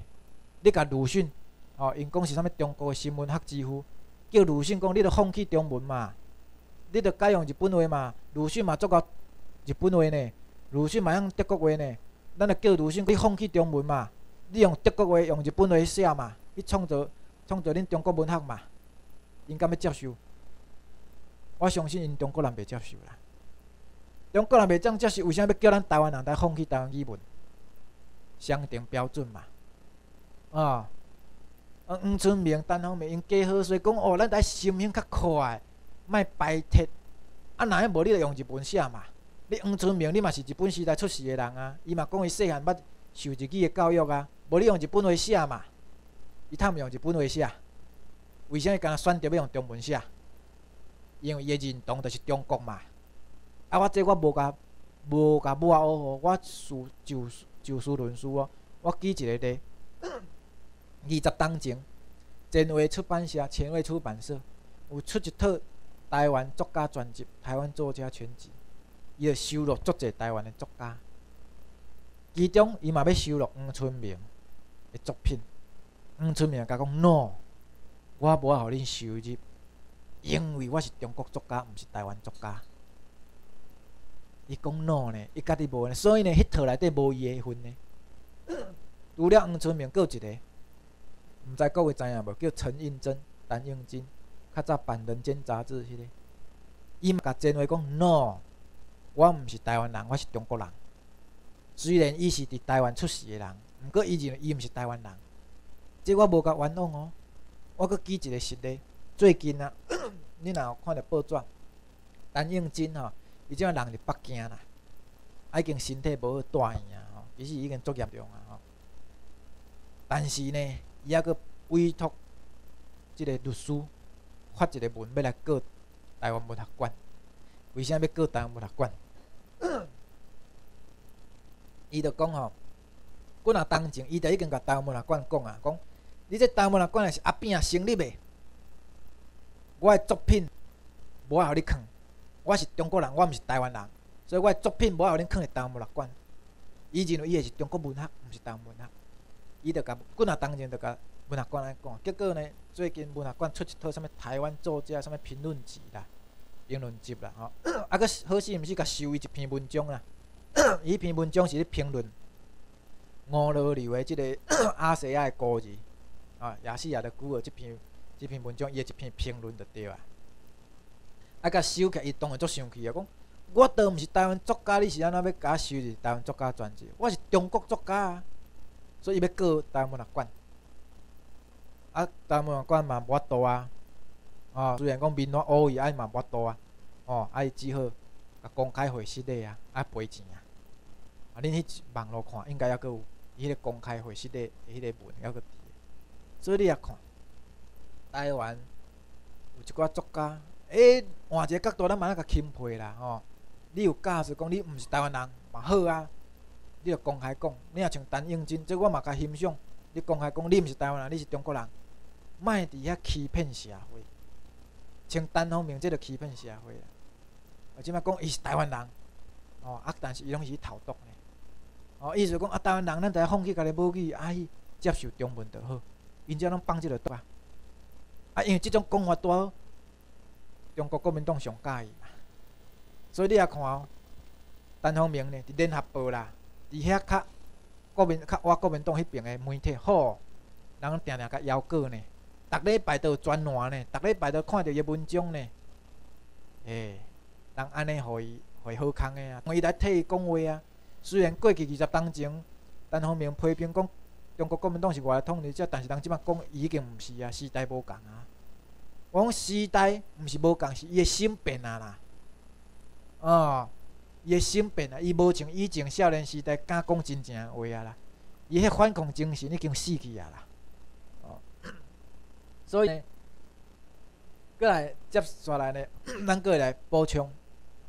你甲鲁迅哦，因讲是啥物中国诶新文学之父，叫鲁迅讲，你着放弃中文嘛，你着改用日本话嘛。鲁迅嘛做到日本话呢，鲁迅嘛用德国话呢，咱着叫鲁迅你放弃中文嘛，你用德国话用日本话写嘛，去创造创造恁中国文学嘛，因敢要接受？我相信因中国人袂接受啦。中国人袂这样接受，为啥要叫咱台湾人来放弃台湾语文？相定标准嘛，啊，黄春明、单方面因加好，所以讲哦，咱来心胸较快，莫排斥。啊，若遐无你着用日文写嘛？你黄春明，你嘛是日本时代出世诶人啊，伊嘛讲伊细汉捌受日语诶教育啊，无你用日本话写嘛？伊通毋用日本话写？为啥伊敢选择要用中文写？因为伊诶认同着是中国嘛。啊！我这我无甲无甲母啊学好，我事就就事论事哦。我记一个例，二十当前，前卫出版社、前卫出版社有出一套台湾作家专辑《台湾作家全集》，伊就收录足侪台湾的作家，其中伊嘛要收录黄春明的作品。黄春明甲讲：“no，我无互恁收入，因为我是中国作家，毋是台湾作家。”伊讲 no 呢，伊家己无呢，所以呢，迄套内底无伊诶份呢。除了黄春明，佫有一个，毋知各位知影无？叫陈应真、陈应真，较早办《人间》杂志迄个。伊嘛甲真话讲 no，我毋是台湾人，我是中国人。虽然伊是伫台湾出世诶人，毋过伊认为伊毋是台湾人。即我无甲冤枉哦，我佫举一个实例。最近啊，你若有看着报纸，陈应真吼。伊即个人伫北京啦，已经身体无好大院啊，吼，其实已经足严重啊，吼。但是呢，伊还佫委托即个律师发一个文要来告台湾文学馆。为啥要告台湾文学馆？伊就讲吼，我若当前，伊就已经甲台湾文学馆讲啊，讲你这台湾文学馆是阿扁成立的，我的作品无互你看。我是中国人，我毋是台湾人，所以我作品无互恁囥伫台湾文学馆。伊认为伊是中国文学，毋是台湾文学。伊就甲，阮也当然就甲文学馆来讲。结果呢，最近文学馆出一套啥物台湾作家啥物评论集啦、评论集啦，吼。啊，佫好死毋是甲收伊一篇文章啦。伊篇文章是咧评论吴罗流诶即个 阿西亚诶故事，啊，也是也着久啊，即篇即篇文章伊诶一篇评论就对啊。啊！甲收起，伊当然足生气啊！讲我倒毋是台湾作家，你是安怎要甲我收入台湾作家专辑？我是中国作家啊！所以伊要告台湾人管。啊，台湾人管嘛无法度啊！哦，虽然讲民法恶意，啊嘛无法度啊！哦，啊伊只好甲公开会室内啊，啊赔钱啊！啊，恁去网络看，应该还阁有迄个公开会室内迄个文还阁伫。所以你也看，台湾有一寡作家。诶，换一个角度，咱嘛要甲钦佩啦吼。你有假使讲你毋是台湾人嘛好啊，你著公开讲。你若像陈英金，即我嘛甲欣赏。你公开讲你毋是台湾人，你是中国人，莫伫遐欺骗社会。像单方明即著欺骗社会啦。啊，即摆讲伊是台湾人，哦啊，但是伊拢是偷渡呢。哦，意思讲啊，台湾人咱着放弃家己母语，啊去接受中文着好。因遮拢放即个倒啊。啊，因为即种讲法多。中国国民党上介意嘛，所以你也看哦，单方面呢，伫联合报啦，伫遐较国民较我国民党迄边的媒体好，人定定甲邀过呢，逐礼拜都有专栏呢，逐礼拜都看着伊文章呢，诶，人安尼互伊互伊好康的啊，伊来替伊讲话啊。虽然过去二十当前，单方面批评讲中国国民党是外来统治者，但是人即摆讲已经毋是啊，时代无共啊。我讲时代毋是无共，是伊的心变啊啦。哦，伊的心变啊，伊无像以前少年时代敢讲真正话啊啦。伊迄反抗精神已经死去啊啦。哦，所以呢，过来接下来呢，咱过来补充，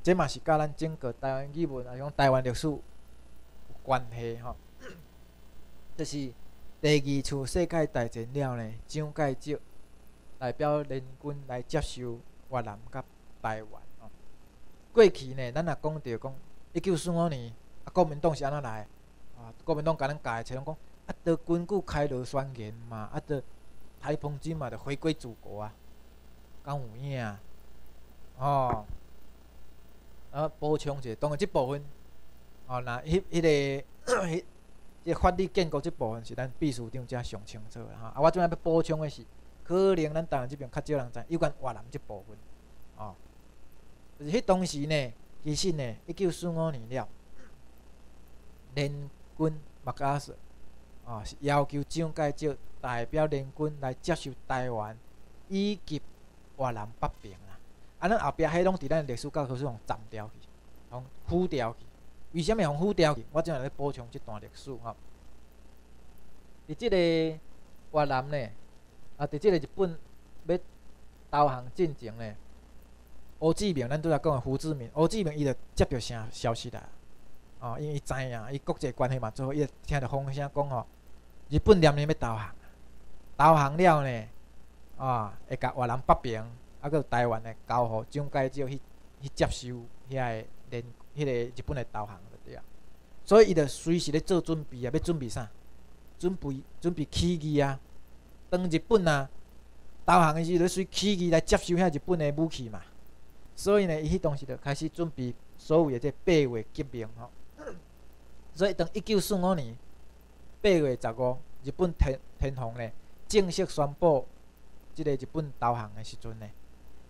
这嘛是甲咱整个台湾语文啊，讲台湾历史有关系吼。就是第二次世界大战了呢，蒋介石代表联军来接收越南甲台湾。过去呢，咱也讲着讲，一九四五年啊，国民党是安怎来？啊，国民党甲咱教册拢讲，啊，着根据开罗宣言嘛，啊，着台澎金嘛，着回归祖国啊，敢有影啊？哦，啊，补充者，当然即部分，哦，那迄迄个迄。即法律建国即部分是咱秘书长遮上清楚啦吼，啊，我即摆要补充的是，可能咱台湾即边较少人知，有关越南即部分，哦，就是迄当时呢，其实呢，一九四五年了，联军麦克阿瑟，哦，是要求蒋介石代表联军来接收台湾以及越南北平啦，啊，咱后壁迄拢伫咱历史教科书上斩掉去，拢糊掉去。为虾米互毁掉去？我正来咧补充即段历史吼。伫即个越南呢，啊，伫即个日本要投降进前咧，胡志明咱拄则讲的胡志明，胡志明伊着接到啥消息啦？哦，因为伊知影，伊国际关系嘛，最后伊听着风声讲吼，日本念念要投降，投降了呢，啊，会甲越南北平，啊，搁台湾呢交互蒋介石去去接收遐个联。迄个日本的投降了对啊，所以伊着随时咧做准备啊，要准备啥？准备准备起义啊！当日本啊投降的时阵，随起义来接收遐日本的武器嘛。所以呢，伊迄当时就开始准备所有的这八月革命吼。所以当一九四五年八月十五，日本天天皇呢正式宣布即个日本投降的时阵呢，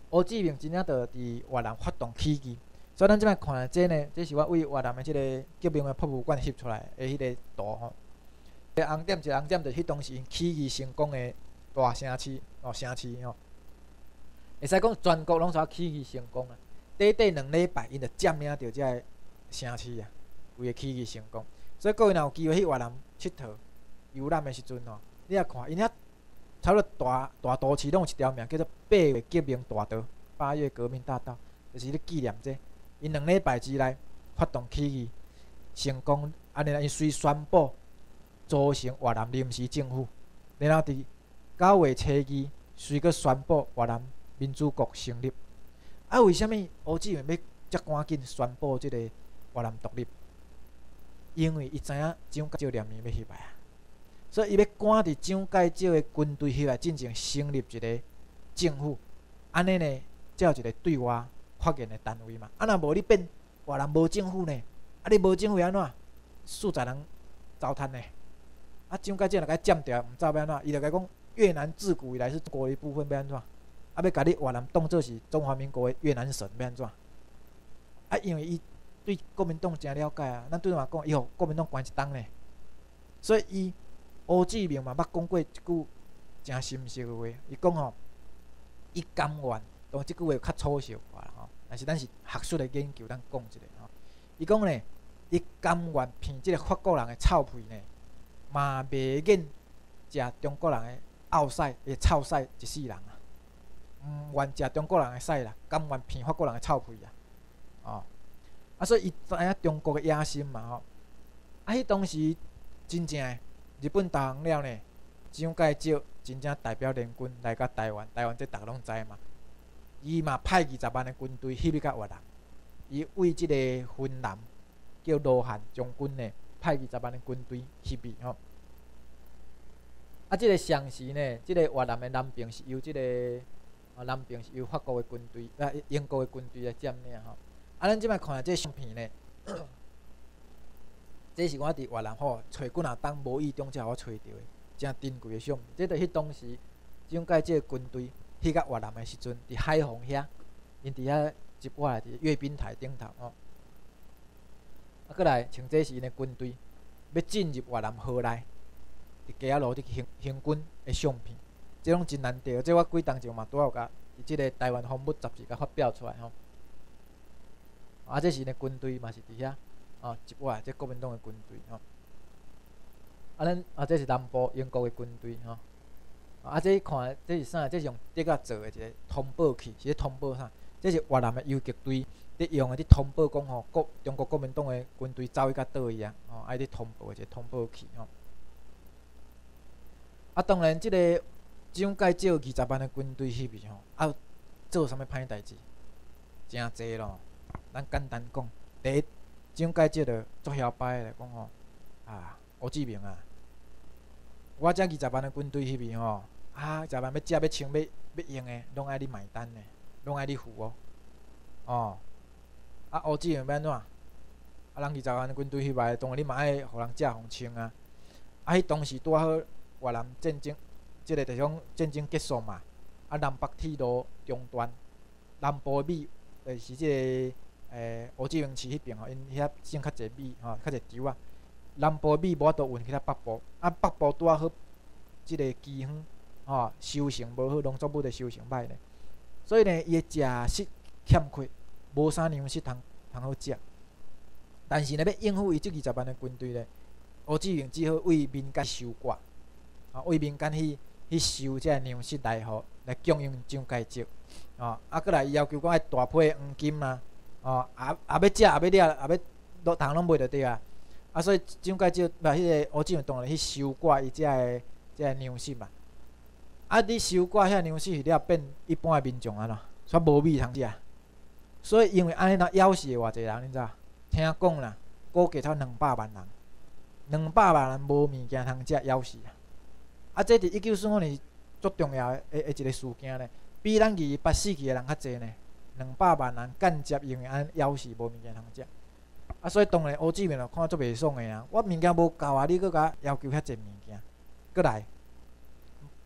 胡志明真正着伫越南发动起义。所以咱即摆看即呢，这是我为越南的即个革命的博物馆翕出来的迄个图吼。个红点一个红点，就迄当时起义成功的大城市哦，城市吼。会使讲全国拢煞起义成功啊！短短两礼拜，因着占领着遮个城市啊，为个起义成功。所以各位若有机会去越南佚佗游览的时阵吼，你也看，因遐差不多大大都市拢有一条名叫做八月革命大道，八月革命大道，就是咧纪念这。因两礼拜之内发动起义成功，安尼因遂宣布组成越南临时政府，然后伫九月初二，随阁宣布越南民主国成立。啊，为虾米胡志明要遮赶紧宣布即个越南独立？因为伊知影蒋介石念念要起来啊，所以伊要赶伫蒋介石的军队起来进行成立一个政府，安尼呢，才有一个对外。发言的单位嘛，啊，若无你变越南无政府呢？啊，你无政府安怎？数十人糟蹋呢？啊，蒋介石若甲占掉，毋知要安怎？伊就甲讲越南自古以来是中国一部分，要安怎？啊，要甲你越南当做是中华民国的越南省，要安怎？啊，因为伊对国民党诚了解啊，咱对嘛讲，伊互国民党关一党呢，所以伊胡志明嘛捌讲过一句诚深实的话，伊讲吼，伊甘愿，当即句话较粗俗话啦。但是咱是学术的研究，咱讲一下吼。伊讲呢，伊甘愿骗即个法国人的臭屁呢，嘛袂瘾食中国人的奥屎，会臭屎一世人啊！毋愿食中国人的屎啦，甘愿骗法国人的臭屁啊！哦，啊，所以伊知影中国的野心嘛吼。啊，迄当时真正日本投降了呢，蒋介石真正代表联军来到台湾，台湾这逐个拢知嘛。伊嘛派二十万的军队去甲越南，伊为即个云南叫罗汉将军呢，派二十万的军队去比吼。啊，即个详时呢，即个越南的南平是由即个啊南平是由法国的军队啊英国的军队来占领吼。啊，咱即摆看即个相片呢，这是我伫越南吼找几若当无意中才互我找着的，真珍贵的相片。这着迄当时蒋介石军队去到越南的时阵，伫海防遐，因伫遐一挂伫阅兵台顶头吼。啊，过来，像这是因的军队要进入越南河内，伫街仔路伫行行军的相片，这拢真难得。这我几当前嘛拄有甲伫即个台湾风物杂志甲发表出来吼。啊，这是因的军队嘛是伫遐。啊，一外即国民党诶军队吼，啊，咱啊，这是南部英国的军队吼，啊，这看这是啥？这是用竹仔做诶一个通报器，是咧通报啥？这是越南诶游击队咧用诶咧通报讲吼，国中国国民党诶军队走去到倒位啊，吼，爱咧通报一个通报去吼。啊，当然，即个蒋介石二十万诶军队迄边吼，啊，做啥物歹代志？诚济咯，咱简单讲，第一。蒋介石着作嚣摆来，讲吼啊，吴志明啊，我遮二十万的军队迄边吼，啊，十万要食要穿要要用的，拢爱你买单的，拢爱你付哦。哦，啊，乌志明要安怎？啊，人二十万军队迄边，当然你嘛爱互人食互穿啊。啊，迄当时拄好越南战争，即个地方战争结束嘛，啊，南北铁路中断，南部米就是即个。诶，乌志明市迄边吼，因遐种较侪米吼，较侪稻啊。南部米无法度运去咱北部，啊北部拄啊好，即个饥荒吼，收成无好，农作物的收成歹咧。所以呢，伊诶食食欠缺，无啥粮食通通好食。但是呢，要应付伊即二十万的军队咧，吴志明只好为民间收割，啊，为民间去去收即个粮食来互来供应蒋介石，啊，啊，过来伊要求讲爱大批的黄金啊。哦，也也要食，也要掠，也要落糖拢卖着对啊！啊，所以蒋介石把迄个吴志明当然去收割伊遮个遮个粮食嘛。啊，你收割遐粮食了，变一般的民众啊咯，煞无米通食。所以因为安尼呾枵死偌济人，你知影？听讲啦，估计超两百万人，两百万人无物件通食，枵死啊！啊，这伫一九四五年足重要的诶一个事件咧，比咱二八四纪诶人较济呢。两百万人间接因为安枵死无物件通食，啊，所以当然吴志明咯看足袂爽诶啊！我物件无够啊，你搁甲要求遐济物件，搁来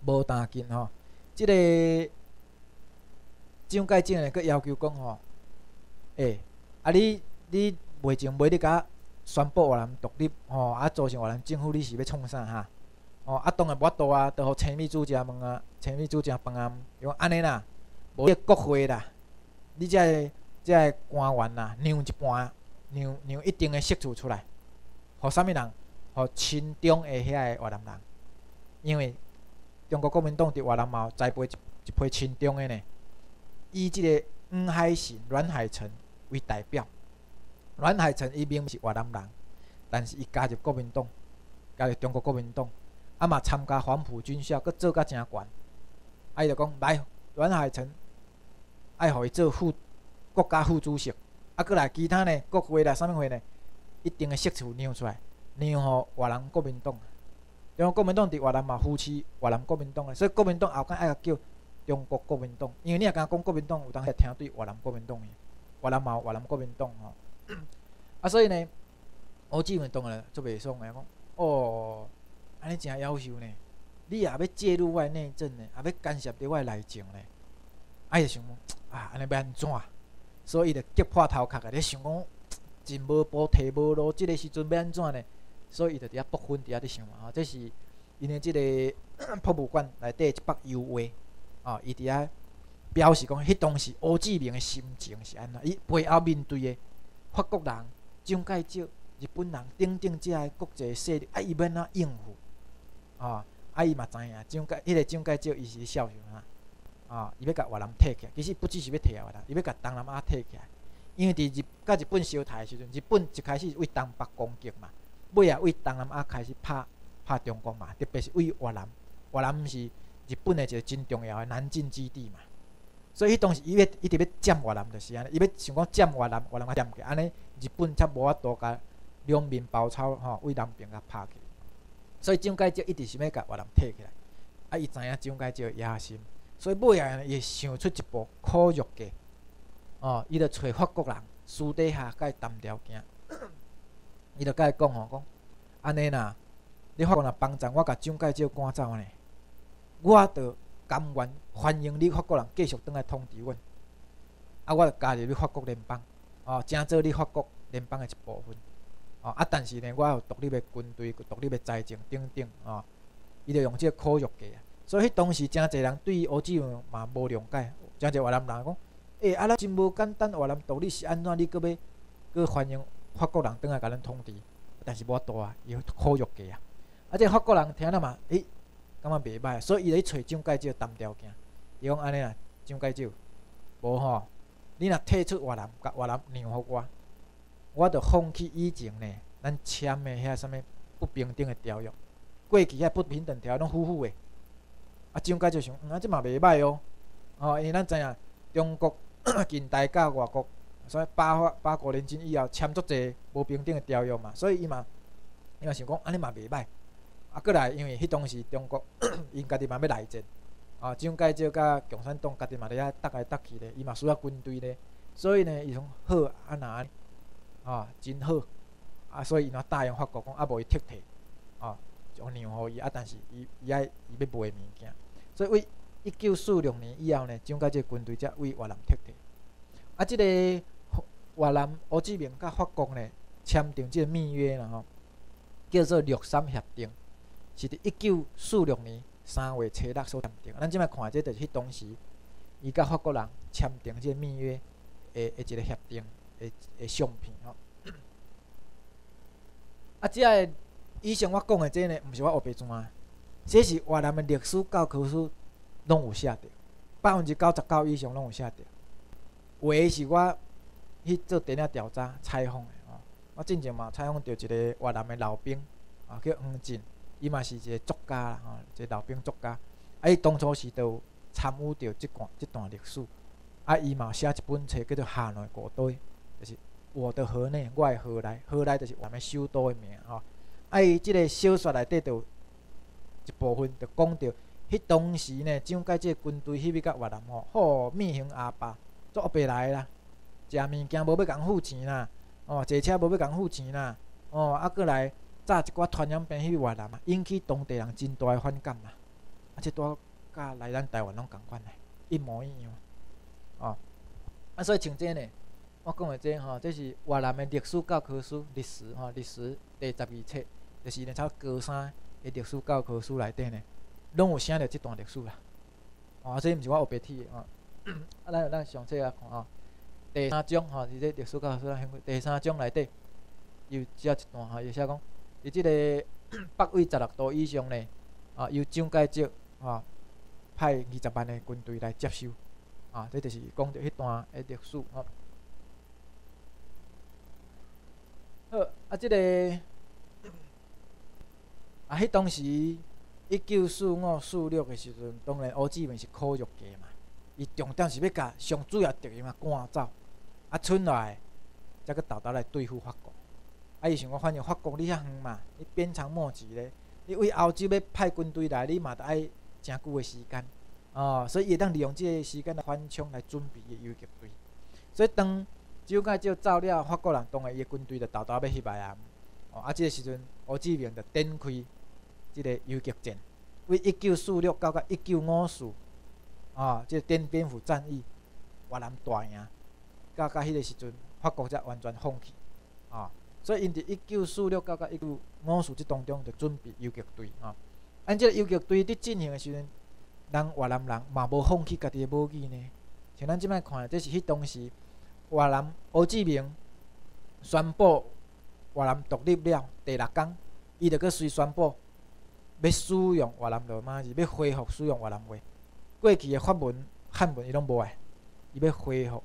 无担紧吼。即个蒋介石呢，搁要求讲吼，诶，啊你你未前未你甲宣布越南独立吼，啊造成越南政府你是要创啥哈？哦，啊当然无法度啊，著互青米煮食问啊，青米煮食饭啊，因为安尼啦，无个国会啦。你遮个遮个官员啦，让一半，让让一定的息数出来，互啥物人？互亲中的遐个越南人，因为中国国民党伫越南嘛栽培一一批亲中的呢。伊即个黄海信、阮海成为代表，阮海成伊明是越南人，但是伊加入国民党，加入中国国民党，啊嘛参加黄埔军校，佮做甲诚悬，啊伊就讲来，阮海成。爱互伊做副国家副主席，啊，过来其他呢，国会啦，啥物会呢？一定诶，息数让出来，让互越南国民党。因为国民党伫越南嘛扶持越南国民党诶，所以国民党后间爱叫中国国民党。因为你若敢讲国民党，有当会听对越南国民党诶，越南嘛越南国民党吼。啊，所以呢，我基本当然做袂爽诶，讲哦，安尼诚夭寿呢？你也要介入我内政呢？也要干涉伫我内政呢？啊，伊想讲。啊，安尼要安怎？所以伊就急破头壳个，咧想讲，真无步退无路，即个时阵要安怎呢？所以伊就伫遐不分伫遐伫想嘛，吼，这是因为即个 博物馆内底一幅油画，哦，伊伫遐表示讲，迄当时吴志明的心情是安怎？伊背后面对的法国人、蒋介石、日本人等等遮个国际势力，啊，伊要哪应付？哦，啊，伊嘛知影，蒋介，迄个蒋介石伊是孝顺啊。啊！伊要甲越南摕起来，其实不只是要摕啊越南，伊要甲东南亚摕起来。因为伫日甲日本相台时阵，日本一开始为东北攻击嘛，尾啊为东南亚开始拍拍中国嘛，特别是为越南，越南毋是日本的一个真重要的南进基地嘛。所以迄当时伊要一直要占越南，就是安尼，伊要想讲占越南，越南啊占起，安尼日本才无法度甲两面包抄吼，为南边甲拍起。所以蒋介石一直想要甲越南摕起来，啊，伊知影蒋介石野心。所以尾啊，伊想出一部苦肉计，哦，伊着找法国人私底下甲伊谈条件，伊就甲伊讲吼，讲安尼啦，你法国若帮助我甲蒋介石赶走呢，我着甘愿欢迎你法国人继续倒来通知阮，啊，我加入你法国联邦，哦，正做你法国联邦的一部分，哦，啊，但是呢，我有独立的军队、独立的财政等等，哦，伊着用即个苦肉计啊，所以当时诚侪人对于欧志勇嘛无谅解，诚侪越南人讲，诶，啊，咱真无简单，越南道理是安怎？你搁要搁欢迎？法国人倒来甲咱通知，但是无多啊，伊苦肉计啊。啊，即法国人听了嘛，诶，感觉袂歹，所以伊咧找蒋介石谈条件。伊讲安尼啊，蒋介石，无吼，你若退出越南，甲越南让互我，我着放弃以前呢，咱签的遐啥物不平等的条约，过去遐不平等条约拢呼呼的。啊，蒋介石想，啊，即嘛袂歹哦，哦，因为咱知影中国 近代甲外国。所以八法八国联军以后签足侪无平等的条约嘛，所以伊嘛伊嘛想讲安尼嘛袂歹。啊过来因为迄当时中国 因家己嘛要内战，啊，蒋介石甲共产党家己嘛伫遐搭来搭去咧，伊嘛需要军队咧，所以呢，伊讲好啊那，啊真好，啊所以伊若答应法国讲啊无伊撤退，啊就让互伊，啊但是伊伊爱伊要卖物件，所以为一九四六年以后呢，蒋介石军队才为越南撤退，啊即个。越南、胡志明甲法国呢签订即个密约啦吼，叫做《六三协定》，是伫一九四六年三月初六所签订。咱即摆看，即就是迄当时伊甲法国人签订即个密约诶诶一个协定诶诶相片吼。啊，即个以上我讲诶即呢，毋是我黑白纸，这是越南诶历史教科书拢有写着，百分之九十九以上拢有写着。话是我。去做电影调查采访的哦，我之前嘛采访着一个越南的老兵，啊叫黄进，伊嘛是一个作家啦，吼，一个老兵作家。啊，伊当初是都参与着即段即段历史，啊，伊嘛写一本册叫做《hà nội 国都》，就是我的河内，我的河内，河内就是越南首都的名吼。啊，伊即个小说内底着一部分就讲着，迄当时呢，蒋介石军队迄边甲越南吼，好面型阿爸，做白来啦。食物件无要共付钱啦，哦，坐车无要共付钱啦，哦，啊，过来炸一寡传染病去越南嘛，引起当地人真大的反感嘛，啊，即拄甲来咱台湾拢共款诶，一模一样，哦，啊，所以像这呢，我讲诶这吼，这是越南诶历史教科书历史吼，历史第十二册，就是呢，超高三诶历史教科书内底呢，拢有写着即段历史啦，哦，这毋是我有白体诶，哦，啊，咱咱详细啊看哦。第三章吼，伫这历史教科书第三章内底，又写一段吼，伊写讲，伫即个 北纬十六度以上呢，啊，由蒋介石啊派二十万的军队来接收，啊，这就是讲着迄段的历史吼。好，啊，即个啊，迄当时一九四五四六的时阵，当然乌志明是苦肉计嘛，伊重点是要甲上主要敌人啊赶走。啊，村来，则去斗斗来对付法国。啊，伊想讲，反正法国你遐远嘛，你鞭长莫及咧。你为欧洲要派军队来，你嘛得爱诚久诶时间。哦，所以会当利用即个时间来缓冲来准备伊游击队。所以当蒋介石走了，法国人当然伊诶军队就豆豆要去排啊。哦，啊，即个时阵，胡志明就展开即个游击战，为一九四六到到一九五四，啊，即个滇边府战役，越南大赢。到到迄个时阵，法国才完全放弃，啊，所以因伫一九四六到到一九五四即当中，就准备游击队，啊，按即个游击队伫进行诶时阵，人越南人嘛无放弃家己诶武器呢。像咱即摆看，这是迄当时越南胡志明宣布越南独立了第六天，伊着搁随宣布要使用越南罗马字，要恢复使用越南话。过去诶法文、汉文伊拢无诶，伊要恢复。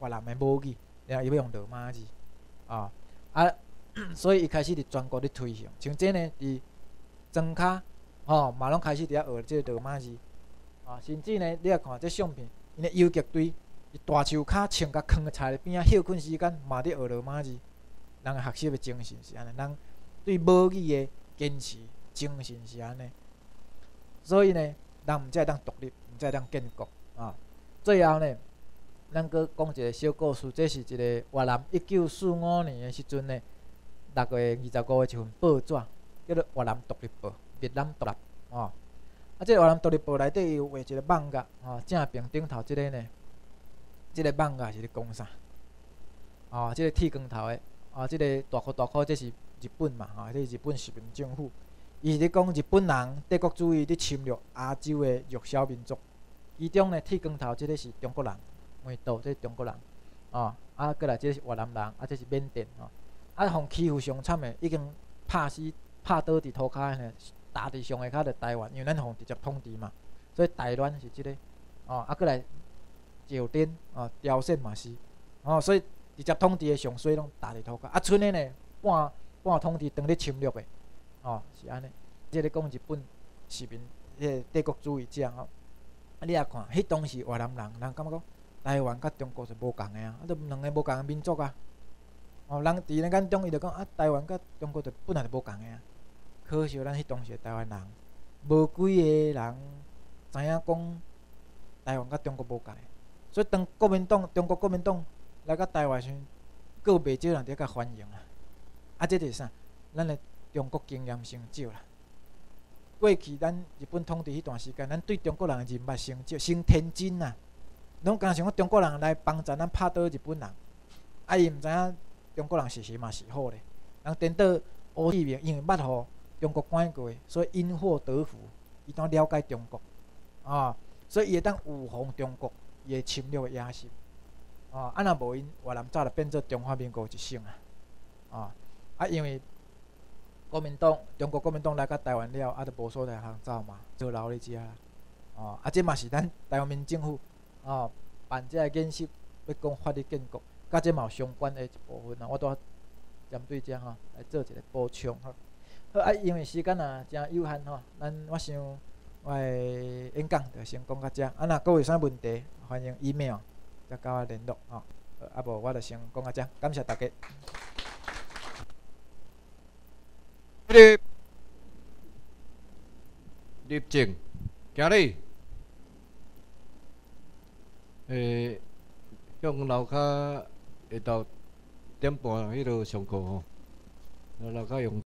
越南的武器，然后伊要用罗马字，啊啊，所以伊开始伫全国伫推行，像这呢伫庄卡，吼嘛拢开始伫遐学即个罗马字，啊，甚至呢你啊看这相片，因个游击队，伊大树骹穿甲囥在咧边啊，休困时间嘛伫学罗马字，人学习的精神是安尼，人对武器的坚持精神是安尼，所以呢，人毋才会当独立，毋才会当建国，啊，最后呢。咱搁讲一个小故事，这是一个越南一九四五年的时阵呢，六月二十五日一份报纸，叫做《越南独立报》，越南独立吼。啊，即个越南独立报内底有画一个网格吼，正平顶头即个呢，即个网格是咧讲啥？哦，即个剃光头的，哦，即个大箍大箍，这是日本嘛？吼，这是日本殖民政府，伊是咧讲日本人帝国主义咧侵略亚洲的弱小民族。其中呢，剃光头即个是中国人，梅岛即中国人，哦，啊，过来即是越南人，啊，这是缅甸哦，啊，互欺负上惨的，已经拍死、拍倒伫涂骹呢，大地上下骹的台湾，因为咱互直接统治嘛，所以台湾是即个，哦，啊，过来酒店，哦，朝鲜嘛是，哦，所以直接统治的上水拢大地涂骹，啊，剩的呢，半半统治当咧侵略的，哦，是安尼，即个讲日本殖民，迄个帝国主义者吼。啊，你也看，迄当时越南人，人感觉讲台湾甲中国是无共的啊，啊，都两个无共的民族啊。哦，人伫咧眼中伊就讲啊，台湾甲中国就本来就无共的啊。可惜咱迄当时台湾人，无几个人知影讲台湾甲中国无共的，所以当国民党、中国国民党来到台湾时，个袂少人伫甲欢迎啊。啊，这是啥？咱的中国经验成少啦。过去咱日本统治迄段时间，咱对中国人认捌成少，成天真啊！拢敢想讲中国人来帮助咱拍倒日本人，啊伊毋知影中国人实实嘛是好咧。人颠倒乌志明，因为捌互中国管过，所以因祸得福，伊当了解中国啊，所以伊会当有防中国伊会侵略野心啊。啊若无因越南早就变做中华民国一省啊！啊啊，因为。国民党，中国国民党来到台湾了，啊，就无所在通走嘛，坐牢咧遮啦。哦，啊，这嘛是咱台湾民政府哦办这个演习，要讲法律建国，甲这嘛有相关的一部分啊。我都针对这吼来做一个补充吼。好啊，因为时间啊真有限吼，咱我想我的演讲就先讲到遮。啊，若各位有啥问题，欢迎 email 再甲我联络吼。啊，无我就先讲到遮，感谢大家。立立正，行礼。诶，向楼卡下昼点半迄落上课吼，楼卡用。